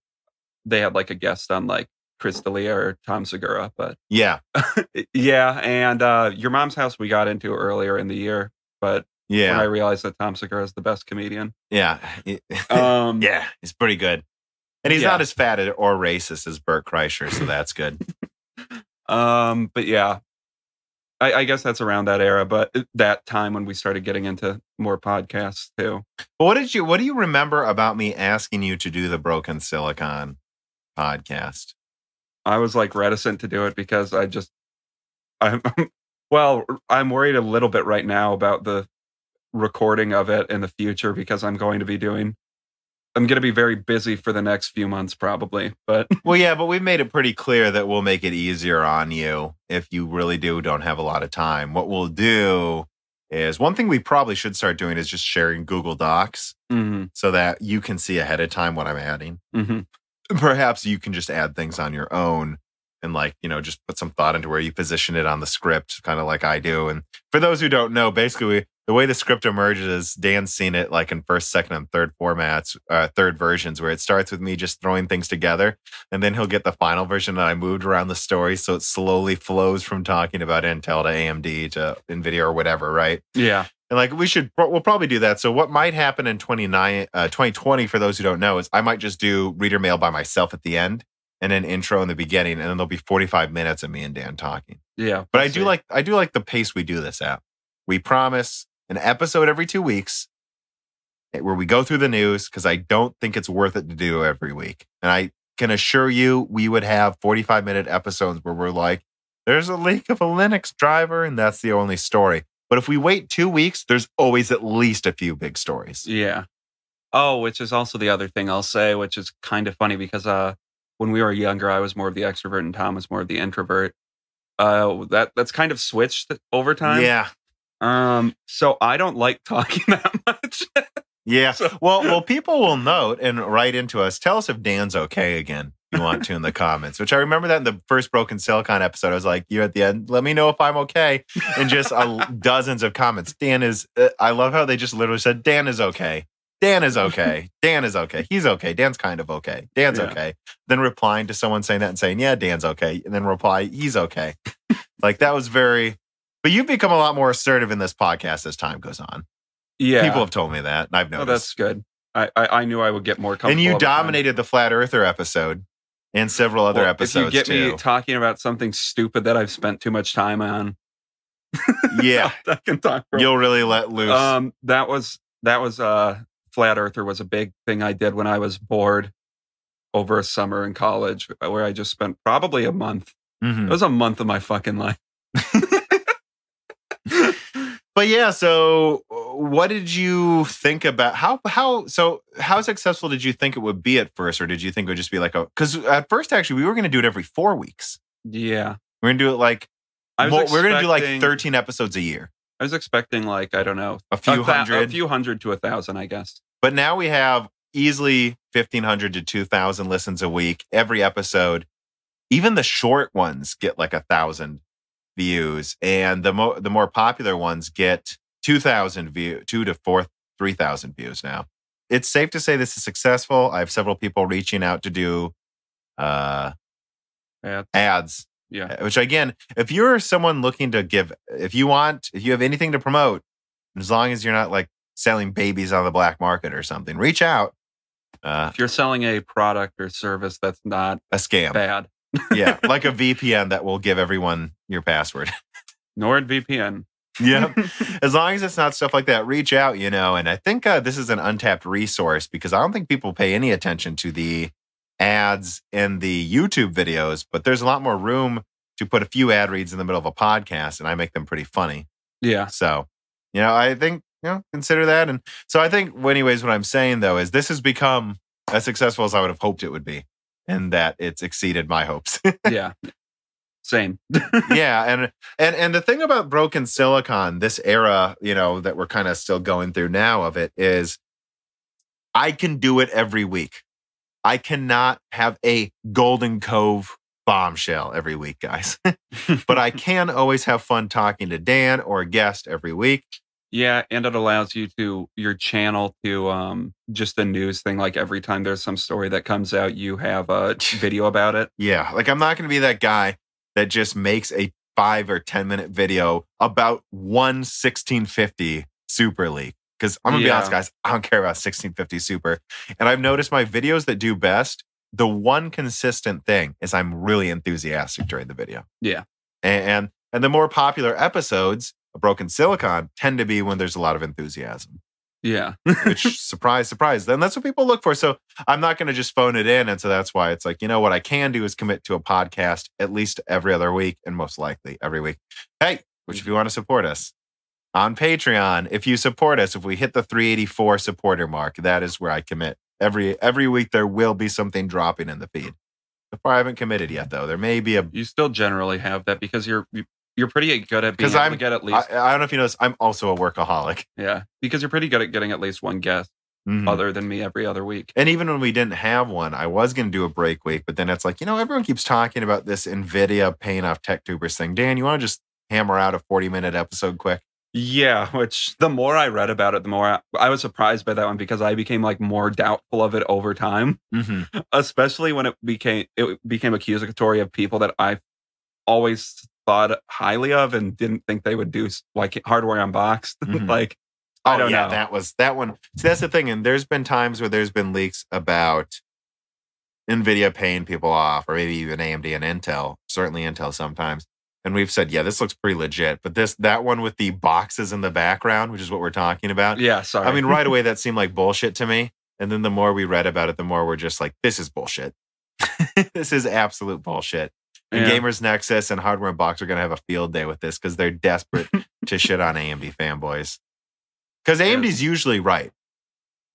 Speaker 2: they had like a guest on like Chris D'Elia or Tom Segura, but
Speaker 1: Yeah.
Speaker 2: yeah, and uh your mom's house we got into earlier in the year, but when I realized that Tom Segura is the best comedian.
Speaker 1: Yeah.
Speaker 2: Um
Speaker 1: yeah. He's pretty good. And he's
Speaker 2: Yeah.
Speaker 1: not as fat or racist as Bert Kreischer, so that's good.
Speaker 2: Um, but yeah, I, I guess that's around that era, but that time when we started getting into more podcasts too.
Speaker 1: But what did you what do you remember about me asking you to do the Broken Silicon podcast?
Speaker 2: I was like reticent to do it because I just, I'm, well, I'm worried a little bit right now about the recording of it in the future because I'm going to be doing, I'm going to be very busy for the next few months probably. But
Speaker 1: Well, yeah, but we've made it pretty clear that we'll make it easier on you if you really do don't have a lot of time. What we'll do is one thing we probably should start doing is just sharing Google Docs
Speaker 2: Mhm,
Speaker 1: so that you can see ahead of time what I'm adding.
Speaker 2: mhm.
Speaker 1: Perhaps you can just add things on your own and like, you know, just put some thought into where you position it on the script, kind of like I do. And for those who don't know, basically we, the way the script emerges is Dan's seen it like in first, second, and third formats, uh, third versions, where it starts with me just throwing things together, and then he'll get the final version that I moved around the story, so it slowly flows from talking about Intel to AMD to Nvidia or whatever, right?
Speaker 2: yeah,
Speaker 1: And like we should, we'll probably do that. So what might happen in 29, uh, 2020, for those who don't know, is I might just do reader mail by myself at the end and an intro in the beginning, and then there'll be 45 minutes of me and Dan talking.
Speaker 2: yeah.
Speaker 1: But I do
Speaker 2: see.
Speaker 1: like, I do like the pace we do this at. We promise an episode every two weeks eh, where we go through the news because I don't think it's worth it to do every week. And I can assure you, we would have 45 minute episodes where we're like, there's a leak of a Linux driver, and that's the only story. But if we wait two weeks, there's always at least a few big stories.
Speaker 2: Yeah. Oh, which is also the other thing I'll say, which is kind of funny because uh, when we were younger, I was more of the extrovert and Tom was more of the introvert. Uh, that that's kind of switched over time.
Speaker 1: Yeah.
Speaker 2: Um. So I don't like talking that much.
Speaker 1: Yeah.
Speaker 2: So-
Speaker 1: Well, well, people will note and write into us. Tell us if Dan's okay again. You want to in the comments, which I remember that in the first Broken Silicon episode. I was like, "You at the end, let me know if I'm okay." And just uh, dozens of comments. Dan is. Uh, I love how they just literally said, "Dan is okay. Dan is okay. Dan is okay. He's okay. Dan's kind of okay. Dan's
Speaker 2: Yeah.
Speaker 1: okay." Then replying to someone saying that and saying, "Yeah, Dan's okay," and then reply, "He's okay." like that was very. But you've become a lot more assertive in this podcast as time goes on.
Speaker 2: yeah.
Speaker 1: People have told me that, and I've
Speaker 2: Oh,
Speaker 1: noticed.
Speaker 2: that's good. I, I I knew I would get more comfortable.
Speaker 1: and you dominated the flat earther episode and several other
Speaker 2: Well,
Speaker 1: episodes
Speaker 2: If you get
Speaker 1: too.
Speaker 2: me talking about something stupid that I've spent too much time on,
Speaker 1: yeah,
Speaker 2: I can talk.
Speaker 1: You'll really let loose.
Speaker 2: Um, that was that was uh, flat earther was a big thing I did when I was bored over a summer in college, where I just spent probably a month.
Speaker 1: Mhm.
Speaker 2: It was a month of my fucking life.
Speaker 1: But yeah, so uh, what did you think about how how so how successful did you think it would be at first, or did you think it would just be like a? Because at first, actually, we were going to do it every four weeks.
Speaker 2: Yeah,
Speaker 1: We're going to do it like
Speaker 2: I
Speaker 1: we're going to do like thirteen episodes a year,
Speaker 2: I was expecting like I don't know,
Speaker 1: a few
Speaker 2: a,
Speaker 1: hundred.
Speaker 2: a few hundred to a thousand, I guess.
Speaker 1: But now we have easily 1500 to 2000 listens a week every episode. Even the short ones get like a thousand views and the mo- the more popular ones get 2000 view 2 to 4 3000 views now. It's safe to say this is successful. I have several people reaching out to do uh
Speaker 2: Yeah,
Speaker 1: ads
Speaker 2: yeah,
Speaker 1: which again, if you're someone looking to give, if you want, if you have anything to promote, as long as you're not like selling babies on the black market or something, reach out. Uh,
Speaker 2: If you're selling a product or service that's not
Speaker 1: a scam,
Speaker 2: bad,
Speaker 1: yeah, like a VPN that will give everyone your password.
Speaker 2: NordVPN.
Speaker 1: yeah, as long as it's not stuff like that, reach out. You know, and I think uh, this is an untapped resource because I don't think people pay any attention to the ads in the YouTube videos, but there's a lot more room to put a few ad reads in the middle of a podcast, and I make them pretty funny.
Speaker 2: Yeah.
Speaker 1: So, you know, I think, you know, consider that. And so I think, anyways, what I'm saying though is this has become as successful as I would have hoped it would be, and that it's exceeded my hopes.
Speaker 2: yeah. Same.
Speaker 1: yeah, and and and the thing about broken silicon, this era, you know, that we're kind of still going through now of it is I can do it every week. I cannot have a Golden Cove bombshell every week, guys. but I can always have fun talking to Dan or a guest every week.
Speaker 2: Yeah, and it allows you to your channel to um just the news thing. Like every time there's some story that comes out, you have a video about it.
Speaker 1: Yeah, like I'm not going to be that guy that just makes a five or 10 minute video about one 1650 Super League. Because I'm going to
Speaker 2: Yeah.
Speaker 1: be honest, guys, I don't care about 1650 Super. And I've noticed my videos that do best, the one consistent thing is I'm really enthusiastic during the video.
Speaker 2: Yeah.
Speaker 1: And, and, and the more popular episodes of Broken Silicon tend to be when there's a lot of enthusiasm
Speaker 2: Yeah.
Speaker 1: which surprise, surprise. Then that's what people look for. So I'm not going to just phone it in. And so that's why it's like, you know, what I can do is commit to a podcast at least every other week and most likely every week. Hey, which mm. if you want to support us on Patreon, if you support us, if we hit the 384 supporter mark, that is where I commit. Every every week there will be something dropping in the feed. So far I haven't committed yet mm. though. There may be a
Speaker 2: You still generally have that because you're you're pretty good at being able
Speaker 1: I'm-
Speaker 2: to get at least
Speaker 1: I don't know if you notice, I'm also a workaholic.
Speaker 2: yeah because you're pretty good at getting at least one guest
Speaker 1: Mhm.
Speaker 2: other than me every other week.
Speaker 1: And even when we didn't have one, I was going to do a break week, but then it's like, you know, everyone keeps talking about this NVIDIA paying off tech tubers thing. Dan, you want to just hammer out a 40 minute episode quick?
Speaker 2: Yeah, which the more I read about it, the more I, I was surprised by that one because I became like more doubtful of it over time,
Speaker 1: Mm-hmm.
Speaker 2: especially when it became it became accusatory of people that I always thought highly of and didn't think they would do like hardware unboxed.
Speaker 1: Mhm.
Speaker 2: like
Speaker 1: Oh,
Speaker 2: I don't
Speaker 1: yeah,
Speaker 2: know.
Speaker 1: that was that one. See, that's the thing. And there's been times where there's been leaks about NVIDIA paying people off, or maybe even AMD and Intel, certainly Intel sometimes. And we've said, yeah, this looks pretty legit. But this, that one with the boxes in the background, which is what we're talking about.
Speaker 2: yeah, sorry.
Speaker 1: I mean, right away, that seemed like bullshit to me. And then the more we read about it, the more we're just like, this is bullshit. this is absolute bullshit. And
Speaker 2: Yeah.
Speaker 1: Gamers Nexus and Hardware Box are going to have a field day with this because they're desperate to shit on AMD fanboys. Because AMD's usually right,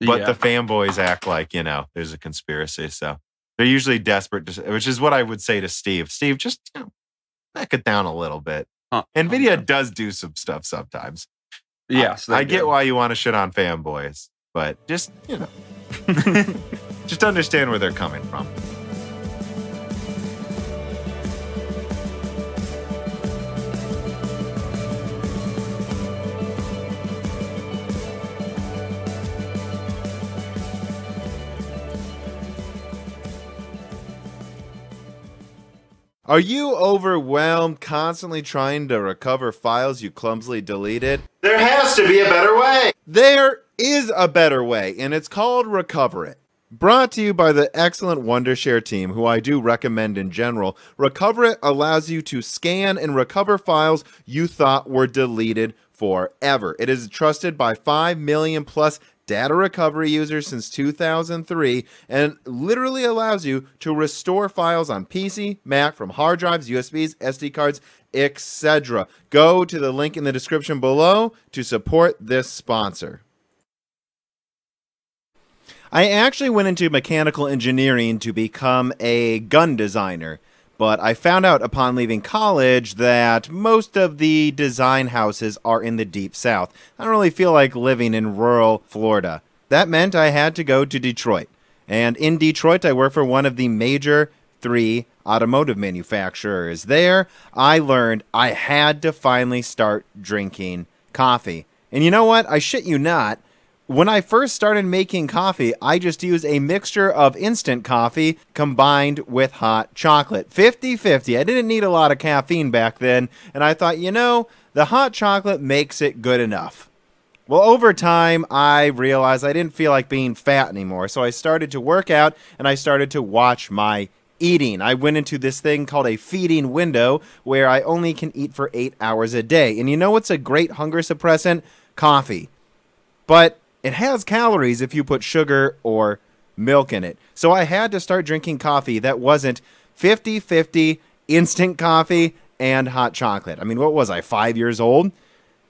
Speaker 1: but
Speaker 2: Yeah.
Speaker 1: the fanboys act like, you know, there's a conspiracy. So they're usually desperate, to, which is what I would say to Steve. Steve, just you know, back it down a little bit.
Speaker 2: Huh.
Speaker 1: Oh, NVIDIA
Speaker 2: Okay.
Speaker 1: does do some stuff sometimes.
Speaker 2: yes,
Speaker 1: I, I get why you want to shit on fanboys, but just, you know, just understand where they're coming from. Are you overwhelmed constantly trying to recover files you clumsily deleted? There has to be a better way. There is a better way, and it's called Recoverit. Brought to you by the excellent Wondershare team, who I do recommend in general. Recoverit allows you to scan and recover files you thought were deleted forever. It is trusted by 5 million plus data recovery users since 2003 and literally allows you to restore files on PC, Mac from hard drives, USBs, SD cards, etc. Go to the link in the description below to support this sponsor. I actually went into mechanical engineering to become a gun designer, but I found out upon leaving college that most of the design houses are in the deep south. I don't really feel like living in rural Florida. That meant I had to go to Detroit. And in Detroit, I work for one of the major three automotive manufacturers. There, I learned I had to finally start drinking coffee. And you know what? I shit you not. When I first started making coffee, I just used a mixture of instant coffee combined with hot chocolate. 50 50. I didn't need a lot of caffeine back then, and I thought, you know, the hot chocolate makes it good enough. Well, over time, I realized I didn't feel like being fat anymore, so I started to work out and I started to watch my eating. I went into this thing called a feeding window where I only can eat for eight hours a day. And you know what's a great hunger suppressant? Coffee but it has calories if you put sugar or
Speaker 3: milk in it. So I had to start drinking coffee that wasn't 50 50 instant coffee and hot chocolate. I mean, what was I, five years old?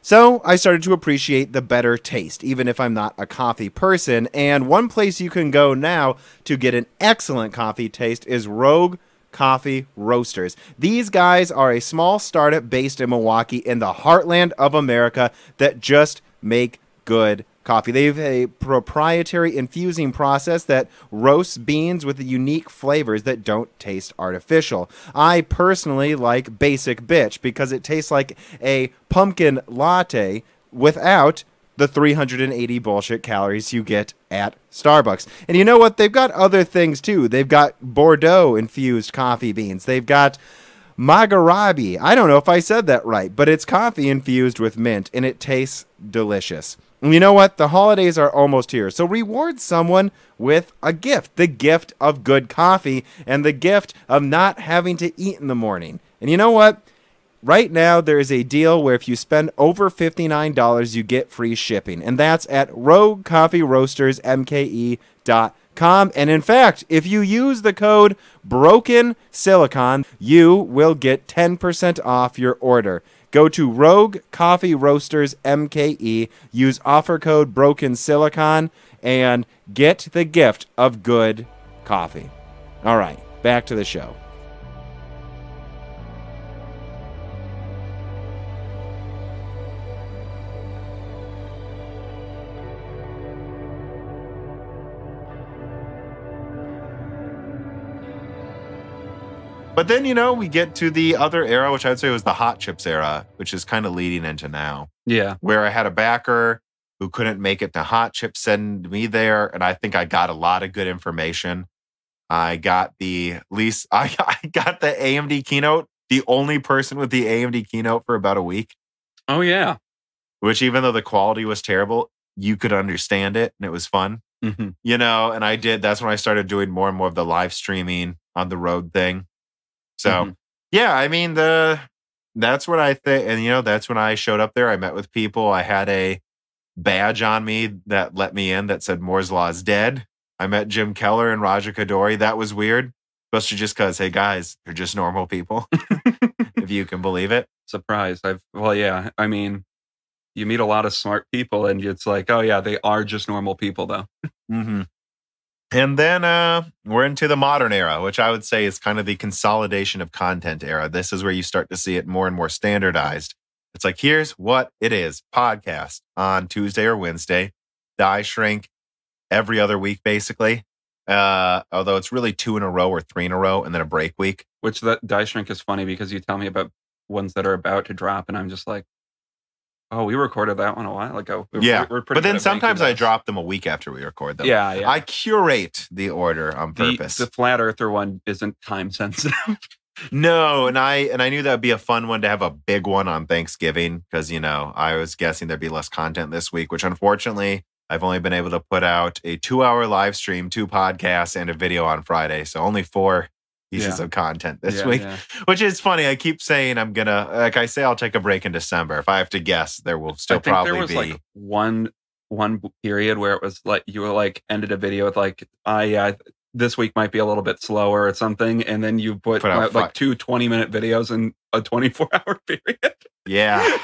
Speaker 3: So I started to appreciate the better taste, even if I'm not a coffee person. And one place you can go now to get an excellent coffee taste is Rogue Coffee Roasters. These guys are a small startup based in Milwaukee in the heartland of America that just make good coffee. They have a proprietary infusing process that roasts beans with unique flavors that don't taste artificial. I personally like Basic Bitch because it tastes like a pumpkin latte without the 380 bullshit calories you get at Starbucks. And you know what? They've got other things too. They've got Bordeaux infused coffee beans. They've got Magarabi. I don't know if I said that right, but it's coffee infused with mint and it tastes delicious. And you know what? The holidays are almost here. So reward someone with a gift the gift of good coffee and the gift of not having to eat in the morning. And you know what? Right now, there is a deal where if you spend over $59, you get free shipping. And that's at roguecoffeeroastersmke.com. And in fact, if you use the code Broken Silicon, you will get 10% off your order. Go to Rogue Coffee Roasters MKE, use offer code Broken Silicon, and get the gift of good coffee. All right, back to the show.
Speaker 1: But then, you know, we get to the other era, which I'd say was the hot chips era, which is kind of leading into now,
Speaker 2: Yeah.
Speaker 1: where I had a backer who couldn't make it to hot chips send me there. And I think I got a lot of good information. I got the least, I, I got the AMD keynote, the only person with the AMD keynote for about a week,
Speaker 2: Oh yeah.
Speaker 1: which even though the quality was terrible, you could understand it and it was fun.
Speaker 2: hmm
Speaker 1: you know, and I did. That's when I started doing more and more of the live streaming on the road thing. So
Speaker 2: Mhm.
Speaker 1: yeah, I mean the that's what I think, and you know, that's when I showed up there. I met with people. I had a badge on me that let me in that said Moore's Law is dead. I met Jim Keller and Raja Koduri. That was weird, especially just because, hey guys, they're just normal people, if you can believe it.
Speaker 2: Surprise. I've well, yeah. I mean, you meet a lot of smart people, and it's like, oh yeah, they are just normal people, though.
Speaker 1: Mm-hmm. And then uh, we're into the modern era, which I would say is kind of the consolidation of content era. This is where you start to see it more and more standardized. It's like, here's what it is podcast on Tuesday or Wednesday, die shrink every other week, basically. Uh, although it's really two in a row or three in a row and then a break week.
Speaker 2: Which that die shrink is funny because you tell me about ones that are about to drop, and I'm just like, oh, we recorded that one a while ago. We're-
Speaker 1: Yeah,
Speaker 2: we're pretty
Speaker 1: But then sometimes I drop them a week after we record them.
Speaker 2: Yeah, yeah.
Speaker 1: I curate the order on
Speaker 2: the,
Speaker 1: purpose.
Speaker 2: the flat earther one isn't time sensitive.
Speaker 1: No, and I and I knew that'd be a fun one to have a big one on Thanksgiving because you know I was guessing there'd be less content this week, which unfortunately I've only been able to put out a two-hour live stream, two podcasts, and a video on Friday, so only four pieces
Speaker 2: Yeah.
Speaker 1: of content this
Speaker 2: Yeah,
Speaker 1: week.
Speaker 2: yeah.
Speaker 1: Which is funny. I keep saying I'm gonna, like I say, I'll take a break in December. If I have to guess, there will still probably be.
Speaker 2: like one one period where it was like you were like ended a video with like I yeah this week might be a little bit slower or something and then you put,
Speaker 1: Put out fi-
Speaker 2: like two 20 minute videos in a 24 hour period
Speaker 1: yeah,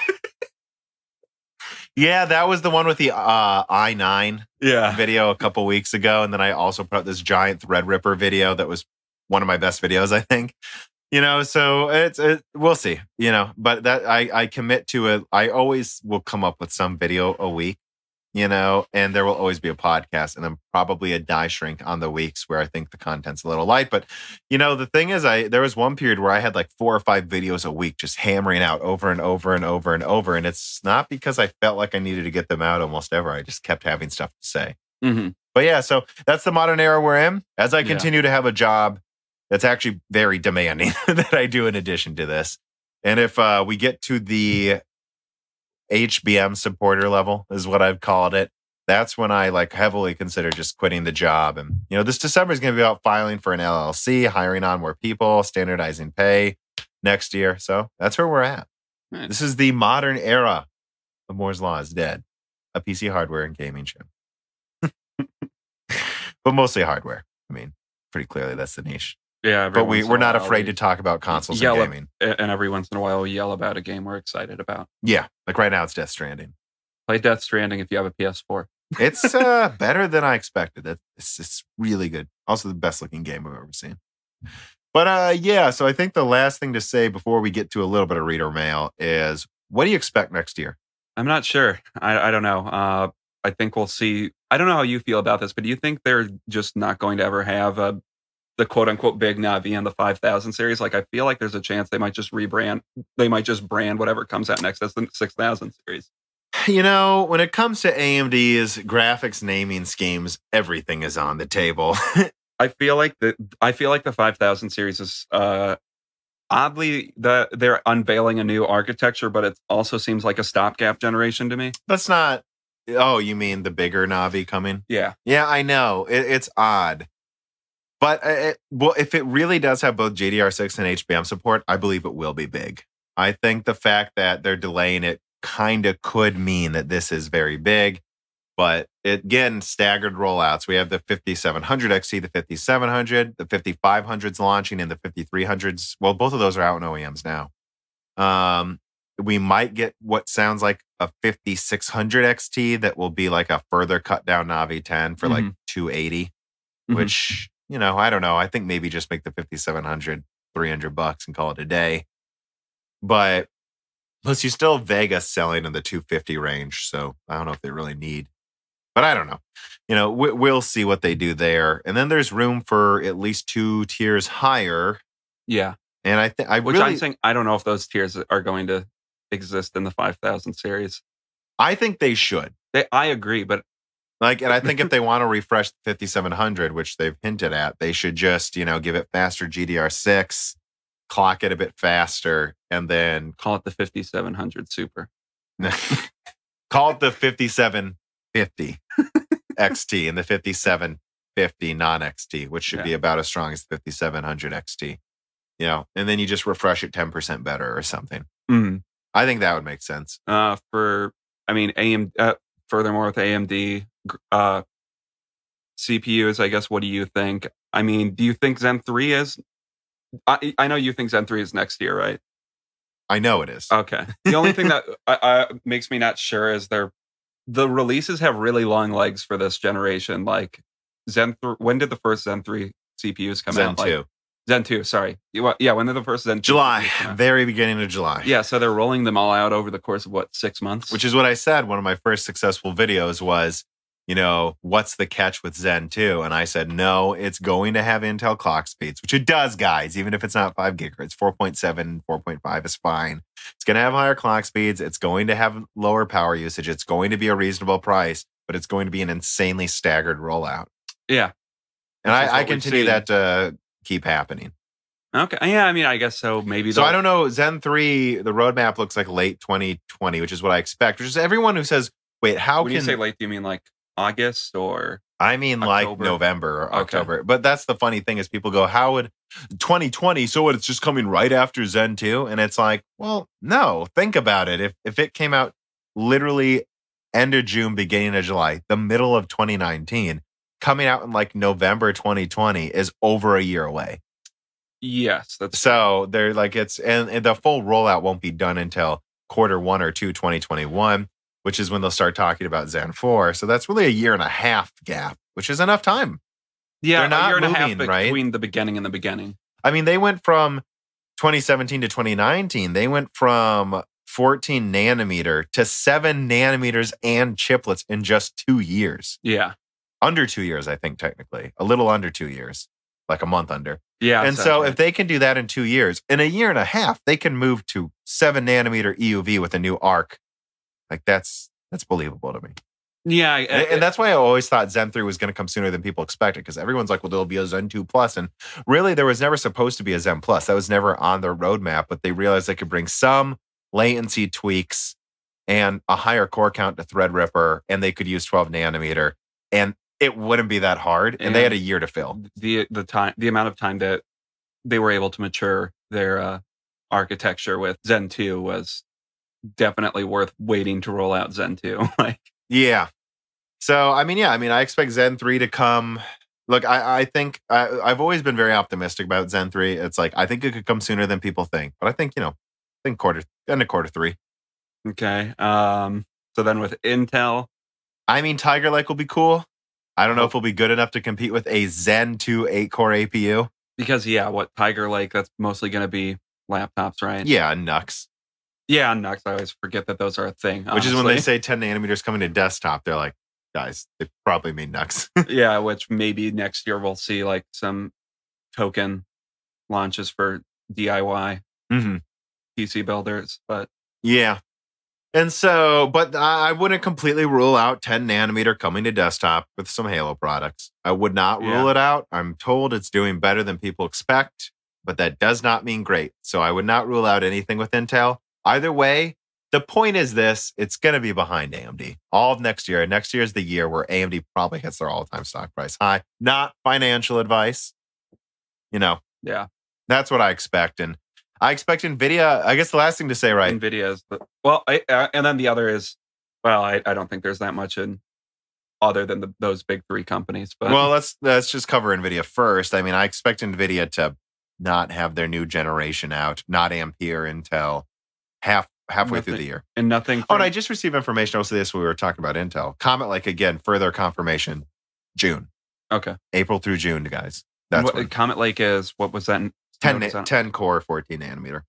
Speaker 1: yeah, that was the one with the uh, i nine
Speaker 2: yeah
Speaker 1: video a couple weeks ago, and then I also put out this giant Threadripper video that was one of my best videos, I think. You know, so it's it, we'll see. You know, but that I I commit to it. I always will come up with some video a week. You know, and there will always be a podcast, and then probably a die shrink on the weeks where I think the content's a little light. But you know, the thing is, I there was one period where I had like four or five videos a week, just hammering out over and over and over and over. And it's not because I felt like I needed to get them out almost ever. I just kept having stuff to say.
Speaker 2: Mhm.
Speaker 1: But yeah, so that's the modern era we're in. As I
Speaker 2: Yeah.
Speaker 1: continue to have a job that's actually very demanding that I do in addition to this. And if uh, we get to the HBM supporter level, is what I've called it, that's when I like heavily consider just quitting the job. And, you know, this December is going to be about filing for an LLC, hiring on more people, standardizing pay next year. So that's where we're at.
Speaker 2: Nice.
Speaker 1: This is the modern era of Moore's Law is dead, a PC hardware and gaming show. but mostly hardware. I mean, pretty clearly that's the niche.
Speaker 2: Yeah,
Speaker 1: But we we're not afraid to talk about consoles
Speaker 2: yell
Speaker 1: and
Speaker 2: at-
Speaker 1: gaming.
Speaker 2: a- and every once in a while we yell about a game we're excited about.
Speaker 1: Yeah, like right now it's Death Stranding.
Speaker 2: Play Death Stranding if you have a PS4.
Speaker 1: It's uh, better than I expected. It- It's it's really good. Also the best looking game I've ever seen. But uh, yeah. So I think the last thing to say before we get to a little bit of reader mail is, what do you expect next year?
Speaker 2: I'm not sure. I, I don't know. Uh, I think we'll see. I don't know how you feel about this, but do you think they're just not going to ever have a, the quote unquote big Navi and the 5000 series? Like, I feel like there's a chance they might just rebrand. They might just brand whatever comes out next as the 6000 series.
Speaker 1: You know, when it comes to AMD's graphics naming schemes, everything is on the table.
Speaker 2: I feel like the I feel like the 5000 series is uh oddly the they're unveiling a new architecture, but it also seems like a stopgap generation to me.
Speaker 1: That's not. Oh, you mean the bigger Navi coming?
Speaker 2: Yeah.
Speaker 1: Yeah, I know. It, it's odd. But uh, it, well, if it really does have both GDDR6 and HBM support, I believe it will be big. I think the fact that they're delaying it kind of could mean that this is very big. But it, again, staggered rollouts. We have the 5700 XT, the 5700, the 5500s launching, and the 5300s. Well, both of those are out in OEMs now. Um, we might get what sounds like a 5600 XT that will be like a further cut down Navi 10 for like 280,
Speaker 2: Mhm.
Speaker 1: which, you know, I don't know. I think maybe just make the 5700 300 bucks and call it a day. But plus, you still Vegas selling in the 250 range. So I don't know if they really need, but I don't know. You know, we, we'll see what they do there. And then there's room for at least two tiers higher.
Speaker 2: Yeah.
Speaker 1: And I think I
Speaker 2: Which
Speaker 1: really,
Speaker 2: I'm saying I don't know if those tiers are going to exist in the 5000 series.
Speaker 1: I think they should.
Speaker 2: They, I agree, but
Speaker 1: Like, and I think if they want to refresh the 5700, which they've hinted at, they should just, you know, give it faster GDDR6, clock it a bit faster, and then
Speaker 2: call it the 5700 Super.
Speaker 1: call it the 5750 XT and the 5750 non XT, which should be about as strong as the 5700 XT. You know, and then you just refresh it 10% better or something.
Speaker 2: Mm.
Speaker 1: I think that would make sense.
Speaker 2: Uh, for I mean, AM. Uh, furthermore, with AMD uh, CPUs, I guess. What do you think? I mean, do you think Zen three is? I I know you think Zen three is next year, right?
Speaker 1: I know it is.
Speaker 2: Okay. The only thing that I, I, makes me not sure is their the releases have really long legs for this generation. Like Zen, th- when did the first Zen three CPUs come
Speaker 1: Zen
Speaker 2: out? Like,
Speaker 1: 2.
Speaker 2: Zen two. Sorry. Yeah. When did the first Zen 2
Speaker 1: July,
Speaker 2: CPUs come out?
Speaker 1: very beginning of July.
Speaker 2: Yeah. So they're rolling them all out over the course of what six months?
Speaker 1: which is what I said. One of my first successful videos was, you know, what's the catch with Zen 2? And I said, no, it's going to have Intel clock speeds, which it does, guys, even if it's not 5 gigahertz. 4.7, 4.5 is fine. It's going to have higher clock speeds. It's going to have lower power usage. It's going to be a reasonable price, but it's going to be an insanely staggered rollout.
Speaker 2: yeah.
Speaker 1: And I, I continue that to keep happening.
Speaker 2: Okay. Yeah. I mean, I guess so. Maybe.
Speaker 1: So I don't know. Zen 3, the roadmap looks like late 2020, which is what I expect, which is everyone who says, wait, how
Speaker 2: When
Speaker 1: can
Speaker 2: you say late, do you mean like August or?
Speaker 1: I mean, like November or
Speaker 2: Okay.
Speaker 1: October. But that's the funny thing is people go, how would 2020? So what? It's just coming right after Zen 2? And it's like, well, no, think about it. If, if it came out literally end of June, beginning of July, the middle of 2019, coming out in like November 2020 is over a year away.
Speaker 2: Yes, that's
Speaker 1: So they're like, it's, and, and the full rollout won't be done until quarter one or two 2021, which is when they'll start talking about Zen 4. So that's really a year and a half gap, which is enough time.
Speaker 2: yeah,
Speaker 1: they're not
Speaker 2: a year and a half
Speaker 1: right?
Speaker 2: between the beginning and the beginning.
Speaker 1: I mean, they went from 2017 to 2019, they went from 14 nanometer to seven nanometers and chiplets in just two years.
Speaker 2: Yeah,
Speaker 1: Under two years, I think, technically. A little under two years, like a month under.
Speaker 2: yeah.
Speaker 1: and so,
Speaker 2: right.
Speaker 1: if they can do that in two years, in a year and a half, they can move to seven nanometer EUV with a new arc. Like, that's that's believable to me.
Speaker 2: yeah, I-
Speaker 1: And, and that's why I always thought Zen 3 was going to come sooner than people expected because everyone's like, well, there'll be a Zen 2 Plus. And really, there was never supposed to be a Zen Plus. That was never on their roadmap, but they realized they could bring some latency tweaks and a higher core count to Threadripper, and they could use 12 nanometer. And it wouldn't be that hard. And they had a year to fill.
Speaker 2: the the time the amount of time that they were able to mature their uh, architecture with Zen 2 was definitely worth waiting to roll out Zen 2. like
Speaker 1: Yeah. So, I mean, yeah, I mean, I expect Zen 3 to come Look, I, I think I, I've always been very optimistic about Zen 3. It's like, I think it could come sooner than people think. But I think, you know, I think quarter, end of quarter three.
Speaker 2: Okay. Um, so then with Intel,
Speaker 1: I mean, Tiger Lake will be cool. I don't know
Speaker 2: Oh.
Speaker 1: if it'll be good enough to compete with a Zen 2 8 core APU.
Speaker 2: because yeah, what Tiger Lake, that's mostly going to be laptops, right?
Speaker 1: Yeah, NUCs.
Speaker 2: Yeah, NUCs. I always forget that those are a thing.
Speaker 1: Which is when they say 10 nanometers coming to desktop, they're like, guys, they probably mean NUCs.
Speaker 2: yeah, which maybe next year we'll see like some token launches for DIY
Speaker 1: hmm
Speaker 2: PC builders. But
Speaker 1: Yeah. And so, but I wouldn't completely rule out 10 nanometer coming to desktop with some Halo products. I would not rule
Speaker 2: Yeah.
Speaker 1: it out. I'm told it's doing better than people expect, but that does not mean great. So I would not rule out anything with Intel. Either way, the point is this it's going to be behind AMD all of next year. Next year is the year where AMD probably hits their all time stock price high. Not financial advice. You know,
Speaker 2: yeah,
Speaker 1: that's what I expect. And I expect NVIDIA, I guess the last thing to say, right?
Speaker 2: Nvidia is the well, I, uh, and then the other is well, I, I don't think there's that much in other than the, those big three companies. But
Speaker 1: well, let's let's just cover Nvidia first. I mean, I expect Nvidia to not have their new generation out, not Ampere until half halfway through the year.
Speaker 2: and nothing.
Speaker 1: Oh, and I just received information. Also, this we were talking about Intel. Comment like again, further confirmation. June,
Speaker 2: okay.
Speaker 1: April through June, guys. That's
Speaker 2: what,
Speaker 1: when.
Speaker 2: Comet Lake is what was that?
Speaker 1: 10,
Speaker 2: what was
Speaker 1: na-
Speaker 2: that?
Speaker 1: 10 core, 14 nanometer.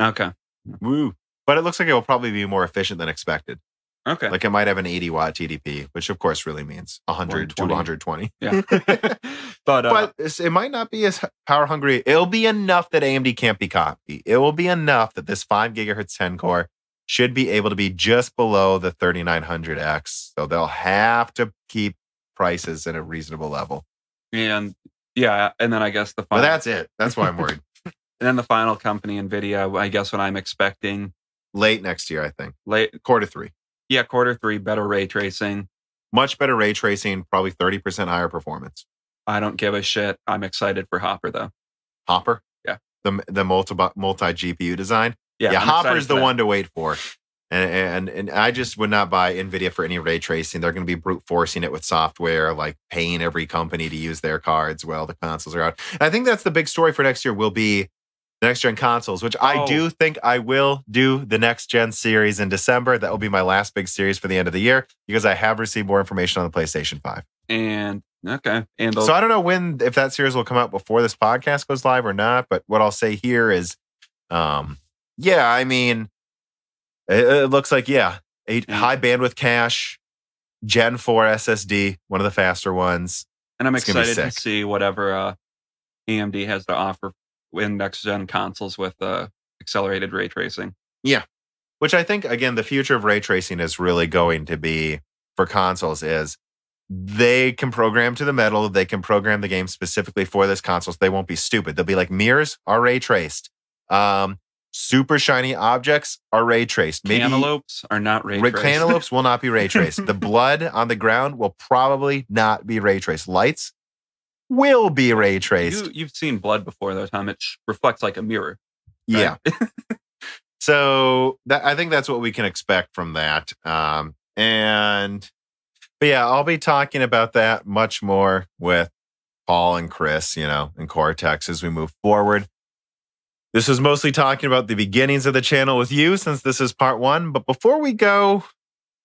Speaker 2: Okay.
Speaker 1: Woo. But it looks like it will probably be more efficient than expected.
Speaker 2: Okay.
Speaker 1: Like it might have an 80 watt TDP, which of course really means 100 to
Speaker 2: 120.
Speaker 1: 120.
Speaker 2: yeah. but uh,
Speaker 1: but it might not be as power hungry. It'll be enough that AMD can't be copied. It will be enough that this 5 gigahertz 10 core should be able to be just below the 3900X. So they'll have to keep prices at a reasonable level.
Speaker 2: and yeah, and then I guess the
Speaker 1: But
Speaker 2: final,
Speaker 1: that's it. That's why I'm worried.
Speaker 2: and then the final company, Nvidia. I guess what I'm expecting
Speaker 1: Late next year, I think.
Speaker 2: late,
Speaker 1: Quarter three.
Speaker 2: yeah, quarter three, better ray tracing.
Speaker 1: Much better ray tracing, probably 30% higher performance.
Speaker 2: I don't give a shit. I'm excited for Hopper though.
Speaker 1: Hopper.
Speaker 2: Yeah.
Speaker 1: The the multi multi GPU design.
Speaker 2: Yeah,
Speaker 1: Yeah, Hopper's the one to wait for. And, and and I just would not buy Nvidia for any ray tracing. They're going to be brute forcing it with software, like paying every company to use their cards while the consoles are out. And I think that's the big story for next year. Will be the next gen consoles, which I
Speaker 2: Oh.
Speaker 1: do think I will do the next gen series in December. That will be my last big series for the end of the year because I have received more information on the PlayStation Five.
Speaker 2: And okay, and
Speaker 1: So I don't know when if that series will come out before this podcast goes live or not. But what I'll say here is, um, yeah, I mean, it, it looks like yeah, a
Speaker 2: Yeah.
Speaker 1: high bandwidth cache, Gen Four SSD, one of the faster ones.
Speaker 2: and I'm
Speaker 1: it's
Speaker 2: excited to see whatever uh, AMD has to offer in next gen consoles with uh, accelerated ray tracing. Yeah.
Speaker 1: Which I think again, the future of ray tracing is really going to be for consoles is they can program to the metal. They can program the game specifically for this console. So they won't be stupid. They'll be like mirrors are ray traced. Um, super shiny objects are ray traced. Maybe
Speaker 2: Cantaloupes are not ray
Speaker 1: Ra-
Speaker 2: traced.
Speaker 1: cantaloupes will not be ray traced. the blood on the ground will probably not be ray traced. Lights will be ray traced.
Speaker 2: You, you've seen blood before, though, Tom. It reflects like a mirror.
Speaker 1: Yeah. So that I think that's what we can expect from that. Um, and but yeah, I'll be talking about that much more with Paul and Chris, you know, and Coreteks as we move forward. This is mostly talking about the beginnings of the channel with you since this is part one. But before we go,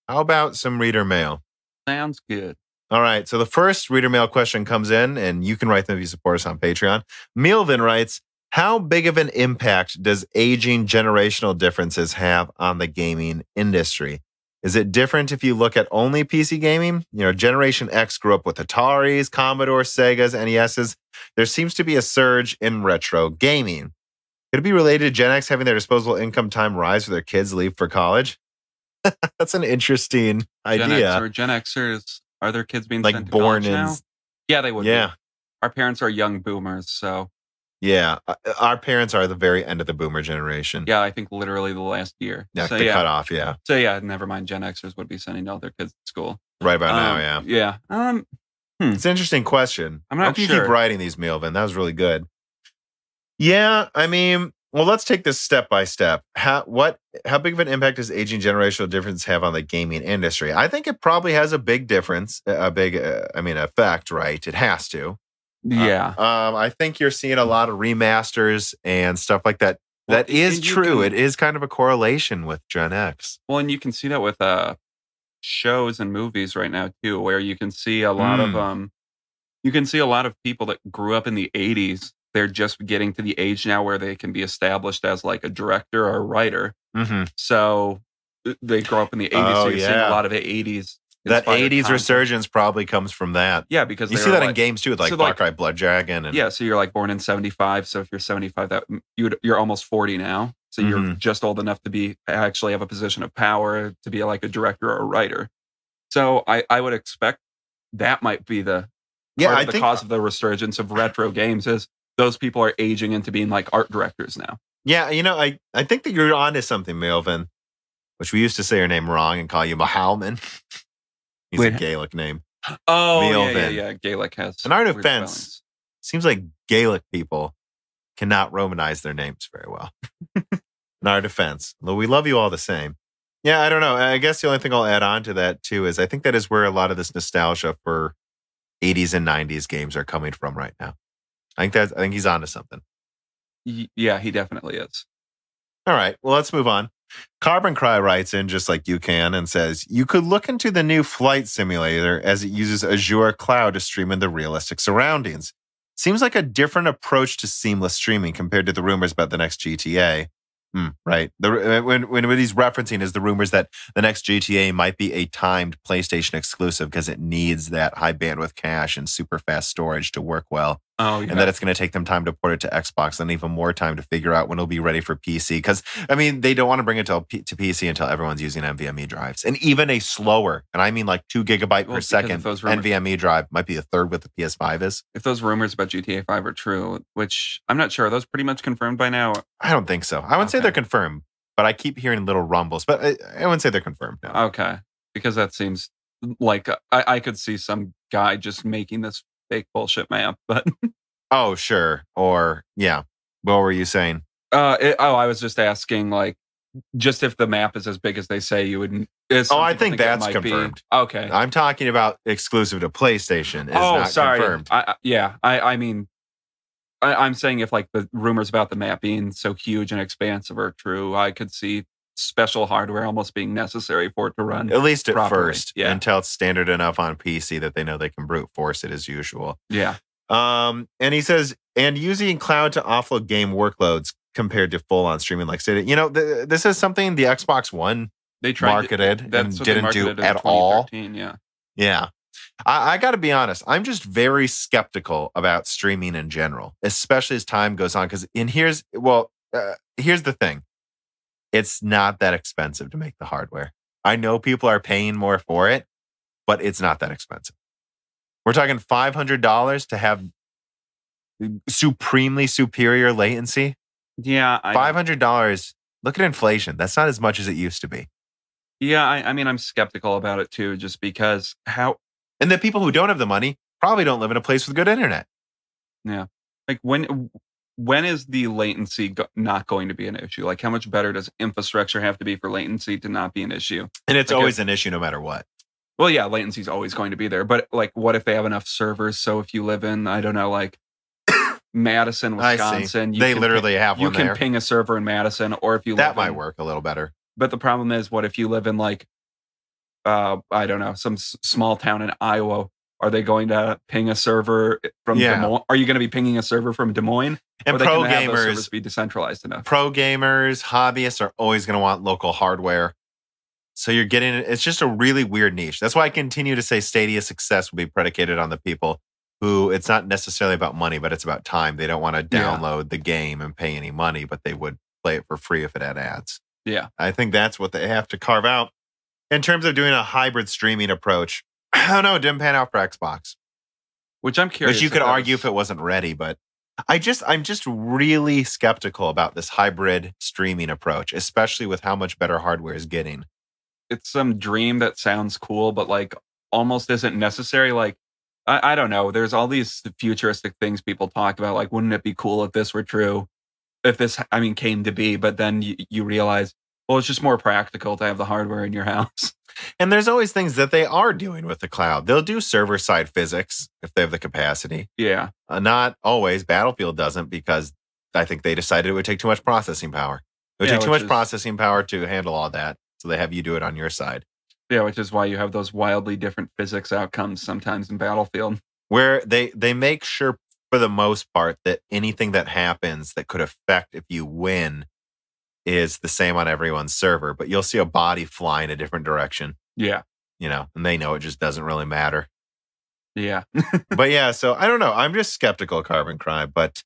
Speaker 1: how about some reader mail?
Speaker 2: Sounds good.
Speaker 1: All right. So the first reader mail question comes in, and you can write them if you support us on Patreon. Melvin writes, How big of an impact does aging generational differences have on the gaming industry? Is it different if you look at only PC gaming? You know, Generation X grew up with Ataris, Commodore, Segas, NESs. There seems to be a surge in retro gaming. Could it be related to Gen X having their disposable income time rise for their kids leave for college? That's an interesting idea.
Speaker 2: Gen X or Gen Xers are their kids being
Speaker 1: like
Speaker 2: sent to
Speaker 1: born
Speaker 2: college
Speaker 1: in
Speaker 2: now? Yeah, they would. be.
Speaker 1: yeah
Speaker 2: Our parents are young boomers, so
Speaker 1: yeah Uh, our parents are the very end of the boomer generation
Speaker 2: yeah, I think literally the last year.
Speaker 1: yeah
Speaker 2: so
Speaker 1: the
Speaker 2: yeah,
Speaker 1: cutoff yeah
Speaker 2: so yeah, never mind. Gen Xers would be sending all their kids to school.
Speaker 1: right about now
Speaker 2: Um,
Speaker 1: yeah
Speaker 2: yeah. Um,
Speaker 1: it's an interesting question
Speaker 2: I'm not sure.
Speaker 1: Hope you keep writing these Melvin that was really good yeah i mean well, let's take this step by step. How what how big of an impact does aging generational difference have on the gaming industry? I think it probably has a big difference, a big, uh, I mean, effect. Right? It has to.
Speaker 2: Yeah.
Speaker 1: Uh, um, I think you're seeing a lot of remasters and stuff like that.
Speaker 2: Well,
Speaker 1: that is true.
Speaker 2: can-
Speaker 1: it is kind of a correlation with Gen X.
Speaker 2: Well, and you can see that with uh shows and movies right now too, where you can see a lot of
Speaker 1: Mm.
Speaker 2: um you can see a lot of people that grew up in the 80s. They're just getting to the age now where they can be established as like a director or a writer.
Speaker 1: Mm-hmm.
Speaker 2: So they grow up in the 80s.
Speaker 1: Oh,
Speaker 2: so seeing
Speaker 1: yeah.
Speaker 2: a lot of the 80s.
Speaker 1: That 80s
Speaker 2: content.
Speaker 1: resurgence probably comes from that.
Speaker 2: Yeah, because
Speaker 1: You see that in games too, with like
Speaker 2: so,
Speaker 1: Far
Speaker 2: like-
Speaker 1: Cry Blood Dragon. And
Speaker 2: Yeah, so you're like born in 75. So if you're 75, that you would, you're almost 40 now. So you're
Speaker 1: Mhm.
Speaker 2: just old enough to be actually have a position of power to be like a director or a writer. So I, I would expect that might be the
Speaker 1: yeah, I
Speaker 2: the
Speaker 1: think.
Speaker 2: cause of the resurgence of retro games is those people are aging into being like art directors now.
Speaker 1: Yeah, you know, I I think that you're onto something, Melvin. Which we used to say your name wrong and call you Mahalman. He's a Gaelic name.
Speaker 2: Oh yeah, yeah, yeah. Gaelic has
Speaker 1: In our defense. Seems like Gaelic people cannot Romanize their names very well. In our defense, though we love you all the same. Yeah, I don't know. I guess the only thing I'll add on to that too is I think that is where a lot of this nostalgia for 80s and 90s games are coming from right now. I think that's I think he's onto something.
Speaker 2: Y- yeah, he definitely is.
Speaker 1: All right, well, let's move on. Carbon Cry writes in just like you can and says, You could look into the new flight simulator as it uses Azure Cloud to stream in the realistic surroundings. Seems like a different approach to seamless streaming compared to the rumors about the next GTA. Hmm, right. The, uh, when, when what he's referencing is the rumors that the next GTA might be a timed PlayStation exclusive because it needs that high bandwidth cache and super fast storage to work well
Speaker 2: Oh yeah.
Speaker 1: and that it's going to take them time to port it to Xbox and even more time to figure out when it'll be ready for PC. Because I mean, they don't want to bring it to, P- to PC until everyone's using NVMe drives, and even a slower, and I mean like two gigabyte
Speaker 2: Well,
Speaker 1: per second
Speaker 2: those rumors-
Speaker 1: NVMe drive might be a third what the PS5 is.
Speaker 2: if those rumors about GTA 5 are true, which I'm not sure, are those pretty much confirmed by now?
Speaker 1: I don't think so. I wouldn't say they're confirmed, but I keep hearing little rumbles. But I, I wouldn't say they're confirmed.
Speaker 2: Okay. Because that seems like uh, I, I could see some guy just making this fake bullshit map. But
Speaker 1: oh, sure. Or yeah. What were you saying?
Speaker 2: uh, it, oh, I was just asking, like, just if the map is as big as they say you would.
Speaker 1: Oh, I think that's
Speaker 2: might be.
Speaker 1: confirmed.
Speaker 2: Okay.
Speaker 1: I'm talking about exclusive to PlayStation. Is
Speaker 2: oh,
Speaker 1: not
Speaker 2: sorry.
Speaker 1: confirmed.
Speaker 2: I, yeah, I, I mean, I, I'm saying if like the rumors about the map being so huge and expansive are true, I could see special hardware almost being necessary for it to run.
Speaker 1: At least at
Speaker 2: properly,
Speaker 1: first,
Speaker 2: yeah.
Speaker 1: until it's standard enough on PC that they know they can brute force it as usual.
Speaker 2: Yeah.
Speaker 1: Um, and he says, and using cloud to offload game workloads compared to full on streaming like Stadia. You know, th- this is something the Xbox One
Speaker 2: They tried to-
Speaker 1: marketed and
Speaker 2: what they
Speaker 1: didn't do
Speaker 2: marketed in
Speaker 1: at all.
Speaker 2: Yeah.
Speaker 1: Yeah. I, I got to be honest. I'm just very skeptical about streaming in general, especially as time goes on. Because, and here's, well, uh, here's the thing it's not that expensive to make the hardware. I know people are paying more for it, but it's not that expensive. We're talking $500 to have supremely superior latency.
Speaker 2: Yeah. I,
Speaker 1: $500. Look at inflation. That's not as much as it used to be.
Speaker 2: yeah. I, I mean, I'm skeptical about it too, just because how,
Speaker 1: And the people who don't have the money probably don't live in a place with good internet. Yeah.
Speaker 2: Like, when, when is the latency go- not going to be an issue? Like, how much better does infrastructure have to be for latency to not be an issue?
Speaker 1: And it's
Speaker 2: Like
Speaker 1: always an issue no matter what.
Speaker 2: Well, yeah, latency is always going to be there, but like, what if they have enough servers? So if you live in, I don't know, like Madison, Wisconsin, you
Speaker 1: they literally have
Speaker 2: ping, you can
Speaker 1: there.
Speaker 2: ping a server in Madison, or if you
Speaker 1: that might
Speaker 2: in-
Speaker 1: work a little better.
Speaker 2: But the problem is, what if you live in like, uh, I don't know, some s- small town in Iowa? Are they going to ping a server from
Speaker 1: Yeah.
Speaker 2: Des Moines? Are you going to be pinging a server from Des Moines?
Speaker 1: And pro
Speaker 2: have
Speaker 1: gamers,
Speaker 2: be decentralized enough?
Speaker 1: pro gamers, hobbyists are always going to want local hardware. So you're getting it's just a really weird niche. That's why I continue to say Stadia success will be predicated on the people who it's not necessarily about money, but it's about time. They don't want to
Speaker 2: Yeah.
Speaker 1: download the game and pay any money, but they would play it for free if it had ads.
Speaker 2: Yeah.
Speaker 1: I think that's what they have to carve out. In terms of doing a hybrid streaming approach, I don't know, it didn't pan out for Xbox.
Speaker 2: Which I'm curious.
Speaker 1: Which you could argue if it wasn't ready, but I just I'm just really skeptical about this hybrid streaming approach, especially with how much better hardware is getting.
Speaker 2: It's some dream that sounds cool, but like almost isn't necessary. Like, I, I don't know. There's all these futuristic things people talk about. Like, wouldn't it be cool if this were true? if this I mean came to be, but then you, you realize well it's just more practical to have the hardware in your house.
Speaker 1: And there's always things that they are doing with the cloud. They'll do server side physics if they have the capacity.
Speaker 2: Yeah.
Speaker 1: Uh, not always. Battlefield doesn't because I think they decided it would take too much processing power. It would
Speaker 2: Yeah,
Speaker 1: take too much
Speaker 2: is-
Speaker 1: processing power to handle all that. So they have you do it on your side.
Speaker 2: Yeah, which is why you have those wildly different physics outcomes sometimes in Battlefield.
Speaker 1: Where they they make sure for the most part that anything that happens that could affect if you win is the same on everyone's server. But you'll see a body fly in a different direction,
Speaker 2: Yeah.
Speaker 1: you know, and they know it just doesn't really matter.
Speaker 2: Yeah.
Speaker 1: but yeah, so I don't know. I'm just skeptical of Carbon Crime, but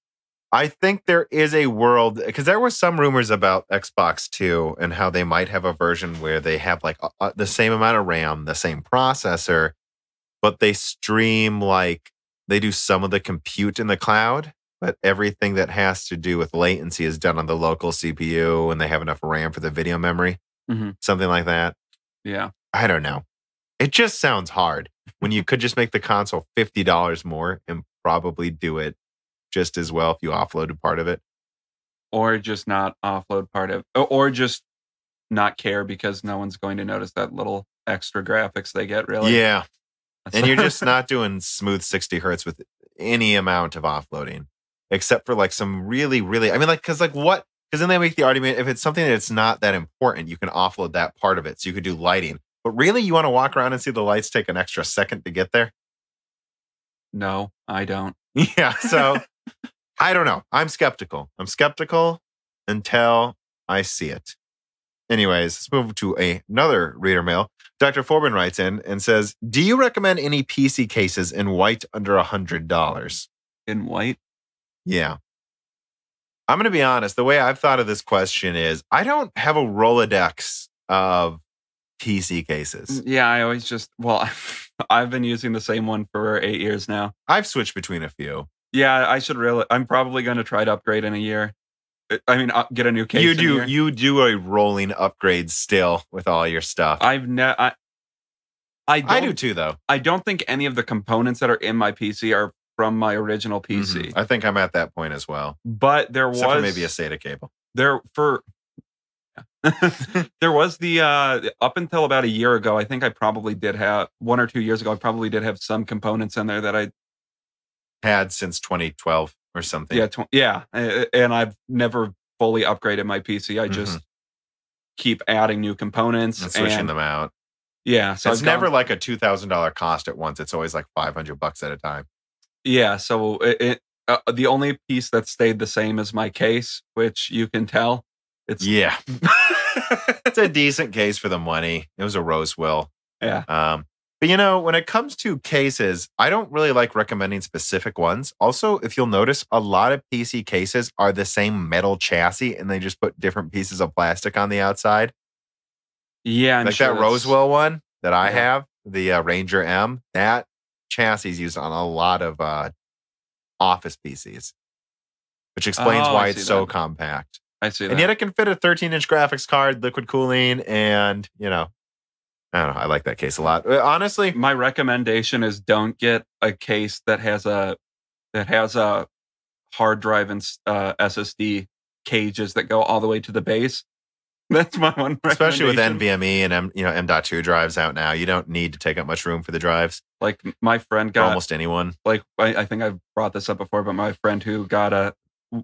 Speaker 1: I think there is a world because there were some rumors about Xbox 2 and how they might have a version where they have like a, the same amount of RAM, the same processor, but they stream like they do some of the compute in the cloud, but everything that has to do with latency is done on the local CPU and they have enough RAM for the video memory,
Speaker 2: Mhm.
Speaker 1: something like that.
Speaker 2: Yeah.
Speaker 1: I don't know. It just sounds hard when you could just make the console $50 more and probably do it just as well if you offloaded part of it.
Speaker 2: Or just not offload part of or- just not care because no one's going to notice that little extra graphics they get really.
Speaker 1: Yeah.
Speaker 2: That's-
Speaker 1: And you're just not doing smooth 60 hertz with any amount of offloading, except for like some really, really, I mean, like, cause like what? Because then they make the argument if it's something that's not that important, you can offload that part of it. So you could do lighting. But really, you want to walk around and see the lights take an extra second to get there?
Speaker 2: no, I don't.
Speaker 1: Yeah. So I don't know. I'm skeptical. I'm skeptical until I see it. Anyways, let's move to a, another reader mail. Dr. Forbin writes in and says, Do you recommend any PC cases in white under a $100?
Speaker 2: In white?
Speaker 1: Yeah. I'm going to be honest. The way I've thought of this question is I don't have a Rolodex of PC cases.
Speaker 2: Mm, yeah, I always just well I've been using the same one for eight years now.
Speaker 1: I've switched between a few.
Speaker 2: Yeah, I should really I'm probably gonna try to upgrade in a year. I mean, uh, get a new case.
Speaker 1: You do you do a rolling upgrade still with all your stuff.
Speaker 2: I've ne- I, I,
Speaker 1: I do too, though.
Speaker 2: I don't think any of the components that are in my PC are from my original PC.
Speaker 1: Mhm. I think I'm at that point as well.
Speaker 2: But there
Speaker 1: Except
Speaker 2: was
Speaker 1: maybe a SATA cable.
Speaker 2: there for there was the uh up until about a year ago i think i probably did have one or two years ago i probably did have some components in there that i
Speaker 1: Had since 2012 or something.
Speaker 2: yeah tw- yeah and i've never fully upgraded my pc i just keep adding new components
Speaker 1: and switching
Speaker 2: and-
Speaker 1: them out.
Speaker 2: yeah so
Speaker 1: it's
Speaker 2: I've
Speaker 1: never
Speaker 2: gone-
Speaker 1: like a two thousand dollar cost at once. It's always like five hundred bucks at a time.
Speaker 2: yeah so it, it uh, the only piece that stayed the same is my case which you can tell it's
Speaker 1: Yeah, it's a decent case for the money. It was a Rosewill.
Speaker 2: yeah
Speaker 1: Um, but you know, when it comes to cases, I don't really like recommending specific ones. Also, if you'll notice, a lot of PC cases are the same metal chassis, and they just put different pieces of plastic on the outside.
Speaker 2: yeah I'm
Speaker 1: like
Speaker 2: sure
Speaker 1: that Rosewill one that I
Speaker 2: Yeah.
Speaker 1: have, the uh, Ranger M. That chassis is used on a lot of uh, office PCs, which explains
Speaker 2: Oh,
Speaker 1: why it's so compact.
Speaker 2: i see
Speaker 1: And yet it can fit a 13 inch graphics card, liquid cooling, and you know, I don't know. I like that case a lot. Uh, Honestly,
Speaker 2: my recommendation is don't get a case that has a that has a hard drive and uh, SSD cages that go all the way to the base. That's my one.
Speaker 1: especially with. NVMe and M, you know M.2 drives out now, you don't need to take up much room for the drives
Speaker 2: Like my friend got
Speaker 1: almost anyone.
Speaker 2: like I, I think I've brought this up before, but my friend who got a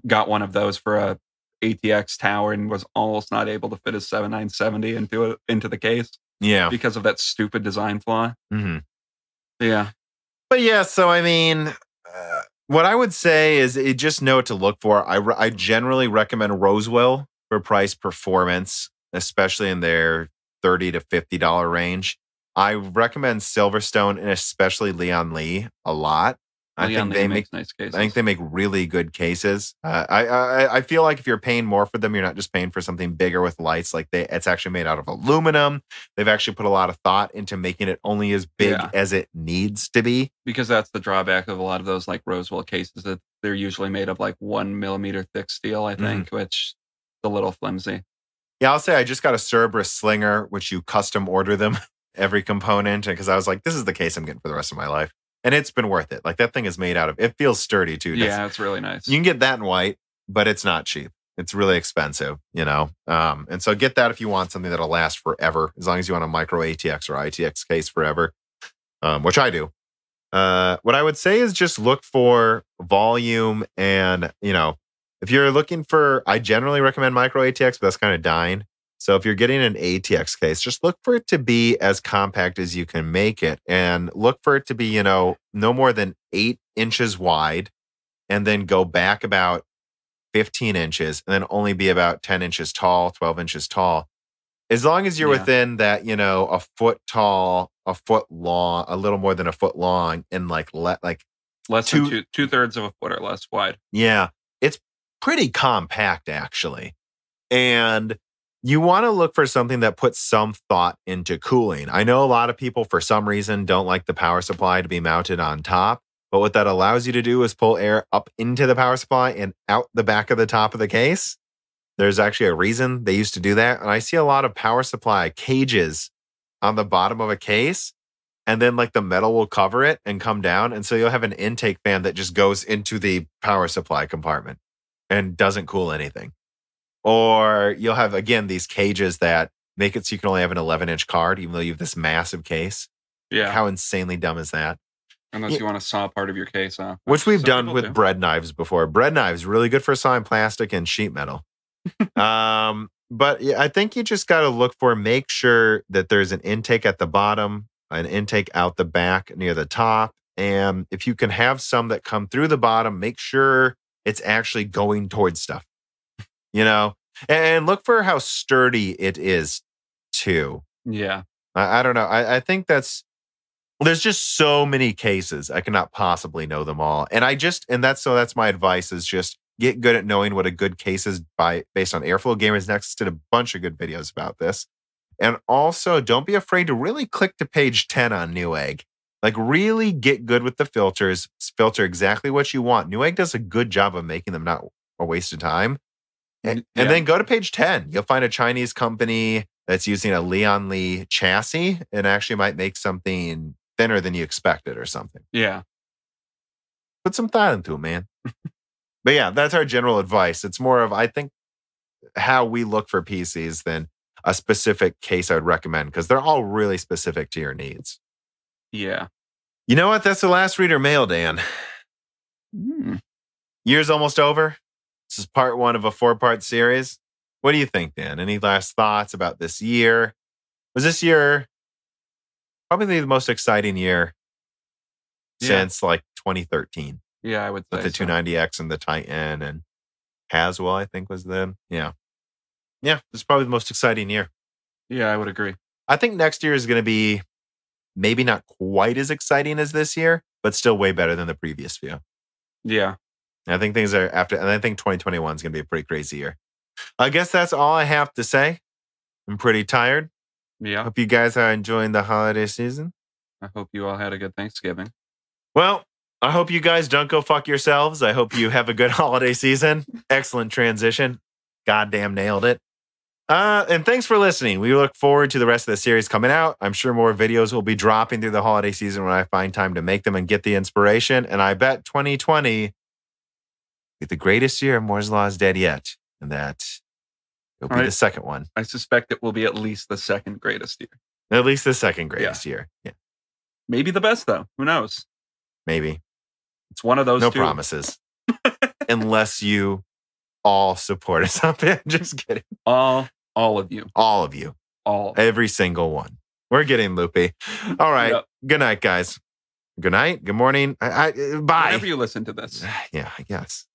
Speaker 2: got one of those for a ATX tower and was almost not able to fit his 7970 into it into the case
Speaker 1: Yeah.
Speaker 2: because of that stupid design flaw.
Speaker 1: hmm
Speaker 2: Yeah.
Speaker 1: But yeah, so I mean, uh, what I would say is it just know what to look for. I, re- I generally recommend Rosewill for price performance, especially in their 30 to $50 range. I recommend Silverstone and especially Lian Li a lot. I think they make
Speaker 2: nice cases.
Speaker 1: I think they make really good cases. Uh, I, I I feel like if you're paying more for them, you're not just paying for something bigger with lights. Like they, it's actually made out of aluminum. They've actually put a lot of thought into making it only as big
Speaker 2: Yeah.
Speaker 1: as it needs to be.
Speaker 2: because that's the drawback of a lot of those like Rosewill cases that they're usually made of like one millimeter thick steel, I think, which is a little flimsy.
Speaker 1: Yeah, I'll say I just got a Cerberus Slinger, which you custom order them every component, because I was like, this is the case I'm getting for the rest of my life, and it's been worth it. Like that thing is made out of. It feels sturdy too.
Speaker 2: Yeah, it's really nice.
Speaker 1: you can get that in white, but it's not cheap. It's really expensive, you know. Um, and so get that if you want something that'll last forever, as long as you want a micro ATX or ITX case forever, um, which I do. Uh, what I would say is just look for volume and, you know, if you're looking for, I generally recommend micro ATX, but that's kind of dying. So if you're getting an ATX case, just look for it to be as compact as you can make it and look for it to be, you know, no more than eight inches wide and then go back about 15 inches and then only be about 10 inches tall, 12 inches tall. As long as you're
Speaker 2: Yeah.
Speaker 1: within that, you know, a foot tall, a foot long, a little more than a foot long, and like let like
Speaker 2: Less
Speaker 1: Two-
Speaker 2: than two two thirds of a foot or less wide.
Speaker 1: yeah, it's pretty compact actually. And you want to look for something that puts some thought into cooling. I know a lot of people, for some reason, don't like the power supply to be mounted on top. But what that allows you to do is pull air up into the power supply and out the back of the top of the case. There's actually a reason they used to do that. And I see a lot of power supply cages on the bottom of a case. And then, like, the metal will cover it and come down. And so you'll have an intake fan that just goes into the power supply compartment and doesn't cool anything. Or you'll have, again, these cages that make it so you can only have an 11 inch card, even though you have this massive case.
Speaker 2: Yeah.
Speaker 1: How insanely dumb is that?
Speaker 2: Unless
Speaker 1: Yeah.
Speaker 2: you want to saw part of your case off.
Speaker 1: Which we've done with
Speaker 2: do.
Speaker 1: bread knives before. Bread knives really good for sawing plastic and sheet metal. um, but yeah, I think you just got to look for make sure that there's an intake at the bottom, an intake out the back near the top, and if you can have some that come through the bottom, make sure it's actually going towards stuff. You know, and look for how sturdy it is too.
Speaker 2: Yeah.
Speaker 1: I, I don't know. I, I think that's there's just so many cases. I cannot possibly know them all. And I just and that's so that's my advice is just get good at knowing what a good case is by based on Airflow Gamers Nexus did a bunch of good videos about this. And also don't be afraid to really click to page 10 on Newegg. Like really get good with the filters, filter exactly what you want. Newegg does a good job of making them not a waste of time. And,
Speaker 2: Mm,
Speaker 1: and then go to page 10. You'll find a Chinese company that's using a Lian Li chassis and actually might make something thinner than you expected or something.
Speaker 2: Yeah.
Speaker 1: Put some thought into it, man. but yeah, that's our general advice. It's more of, I think, how we look for PCs than a specific case I would recommend because they're all really specific to your needs.
Speaker 2: Yeah.
Speaker 1: You know what? That's the last reader mail, Dan.
Speaker 2: Hmm.
Speaker 1: Year's almost over. This is part one of a four part series. What do you think, Dan? Any last thoughts about this year? Was this year probably the most exciting year
Speaker 2: Yeah.
Speaker 1: since like 2013
Speaker 2: Yeah, I would say
Speaker 1: with the
Speaker 2: so.
Speaker 1: 290X and the Titan and Haswell, I think was then. Yeah. Yeah, this is probably the most exciting year.
Speaker 2: Yeah, I would agree.
Speaker 1: I think next year is going to be maybe not quite as exciting as this year, but still way better than the previous few.
Speaker 2: Yeah.
Speaker 1: I think things are after, and I think 2021 is going to be a pretty crazy year. I guess that's all I have to say. I'm pretty tired.
Speaker 2: Yeah.
Speaker 1: Hope you guys are enjoying the holiday season.
Speaker 2: I hope you all had a good Thanksgiving.
Speaker 1: Well, I hope you guys don't go fuck yourselves. I hope you have a good holiday season. Excellent transition. Goddamn nailed it. Uh, and thanks for listening. We look forward to the rest of the series coming out. I'm sure more videos will be dropping through the holiday season when I find time to make them and get the inspiration. And I bet 2020 the greatest year of Moore's Law is dead yet. And that it'll be
Speaker 2: All right.
Speaker 1: the second one.
Speaker 2: I suspect it will be at least the second greatest year.
Speaker 1: At least the second greatest year. Yeah,
Speaker 2: Maybe the best though. Who knows?
Speaker 1: maybe.
Speaker 2: It's one of those
Speaker 1: no
Speaker 2: two.
Speaker 1: promises. Unless you all support us up it. Just kidding.
Speaker 2: All all of you.
Speaker 1: All of you.
Speaker 2: All.
Speaker 1: Every single one. We're getting loopy. All right.
Speaker 2: Yep.
Speaker 1: Good night, guys. Good night. Good morning. I, I, bye.
Speaker 2: Whenever you listen to this.
Speaker 1: Yeah, I guess.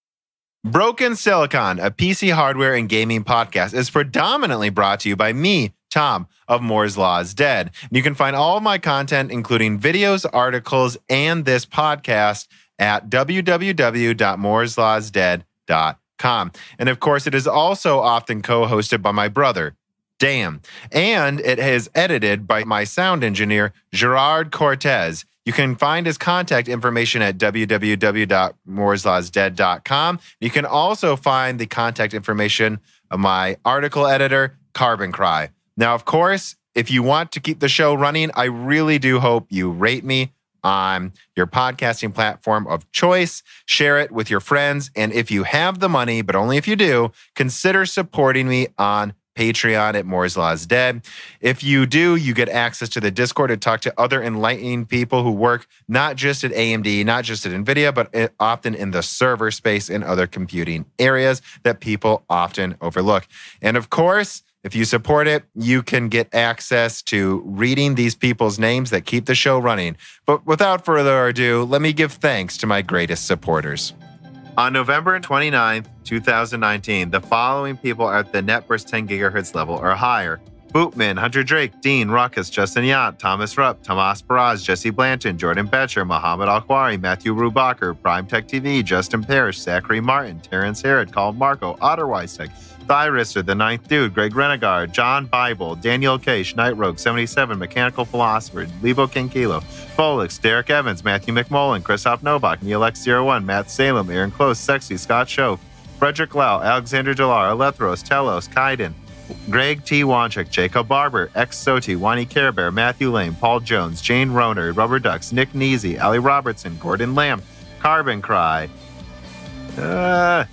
Speaker 1: Broken Silicon, a PC hardware and gaming podcast, is predominantly brought to you by me, Tom, of Moore's Law is Dead. You can find all my content, including videos, articles, and this podcast at www.mooreslawisdead.com. And of course, it is also often co hosted by my brother, Dan. And it is edited by my sound engineer, Gerard Cortez. You can find his contact information at www.mooreslawisdead.com. You can also find the contact information of my article editor, Carbon Cry. Now, of course, if you want to keep the show running, I really do hope you rate me on your podcasting platform of choice. Share it with your friends. And if you have the money, but only if you do, consider supporting me on Patreon at Moore's Law is Dead. If you do, you get access to the Discord to talk to other enlightening people who work not just at AMD, not just at NVIDIA, but often in the server space and other computing areas that people often overlook. And of course, if you support it, you can get access to reading these people's names that keep the show running. But without further ado, let me give thanks to my greatest supporters. On November 29th, 2019, the following people at the NetBurst 10 gigahertz level or higher. Bootman, Hunter Drake, Dean Ruckus, Justin Yant, Thomas Rupp, Tomas Baraz, Jesse Blanton, Jordan Betcher, Muhammad Alquari, Matthew Rubacher, Prime Tech TV, Justin Parrish, Zachary Martin, Terrence Herod, Colin Marco, Otter Weistek, Thyrister, The Ninth Dude, Greg Renegard, John Bible, Daniel K, Schnight Rogue, 77, Mechanical Philosopher, Lebo Kinkilo, Folix, Derek Evans, Matthew McMullen, Christoph Novak, Neil X01, Matt Salem, Aaron Close, Sexy, Scott Show, Frederick Lau, Alexander Delar, Alethros, Telos, Kaiden, Greg T. Wanchik, Jacob Barber, X Soti, Wani Care Bear, Matthew Lane, Paul Jones, Jane Roner, Rubber Ducks, Nick Neasy, Ali Robertson, Gordon Lamb, Carbon Cry, uh,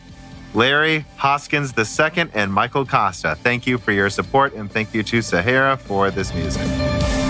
Speaker 1: Larry Hoskins II, and Michael Costa. Thank you for your support, and thank you to Sahara for this music.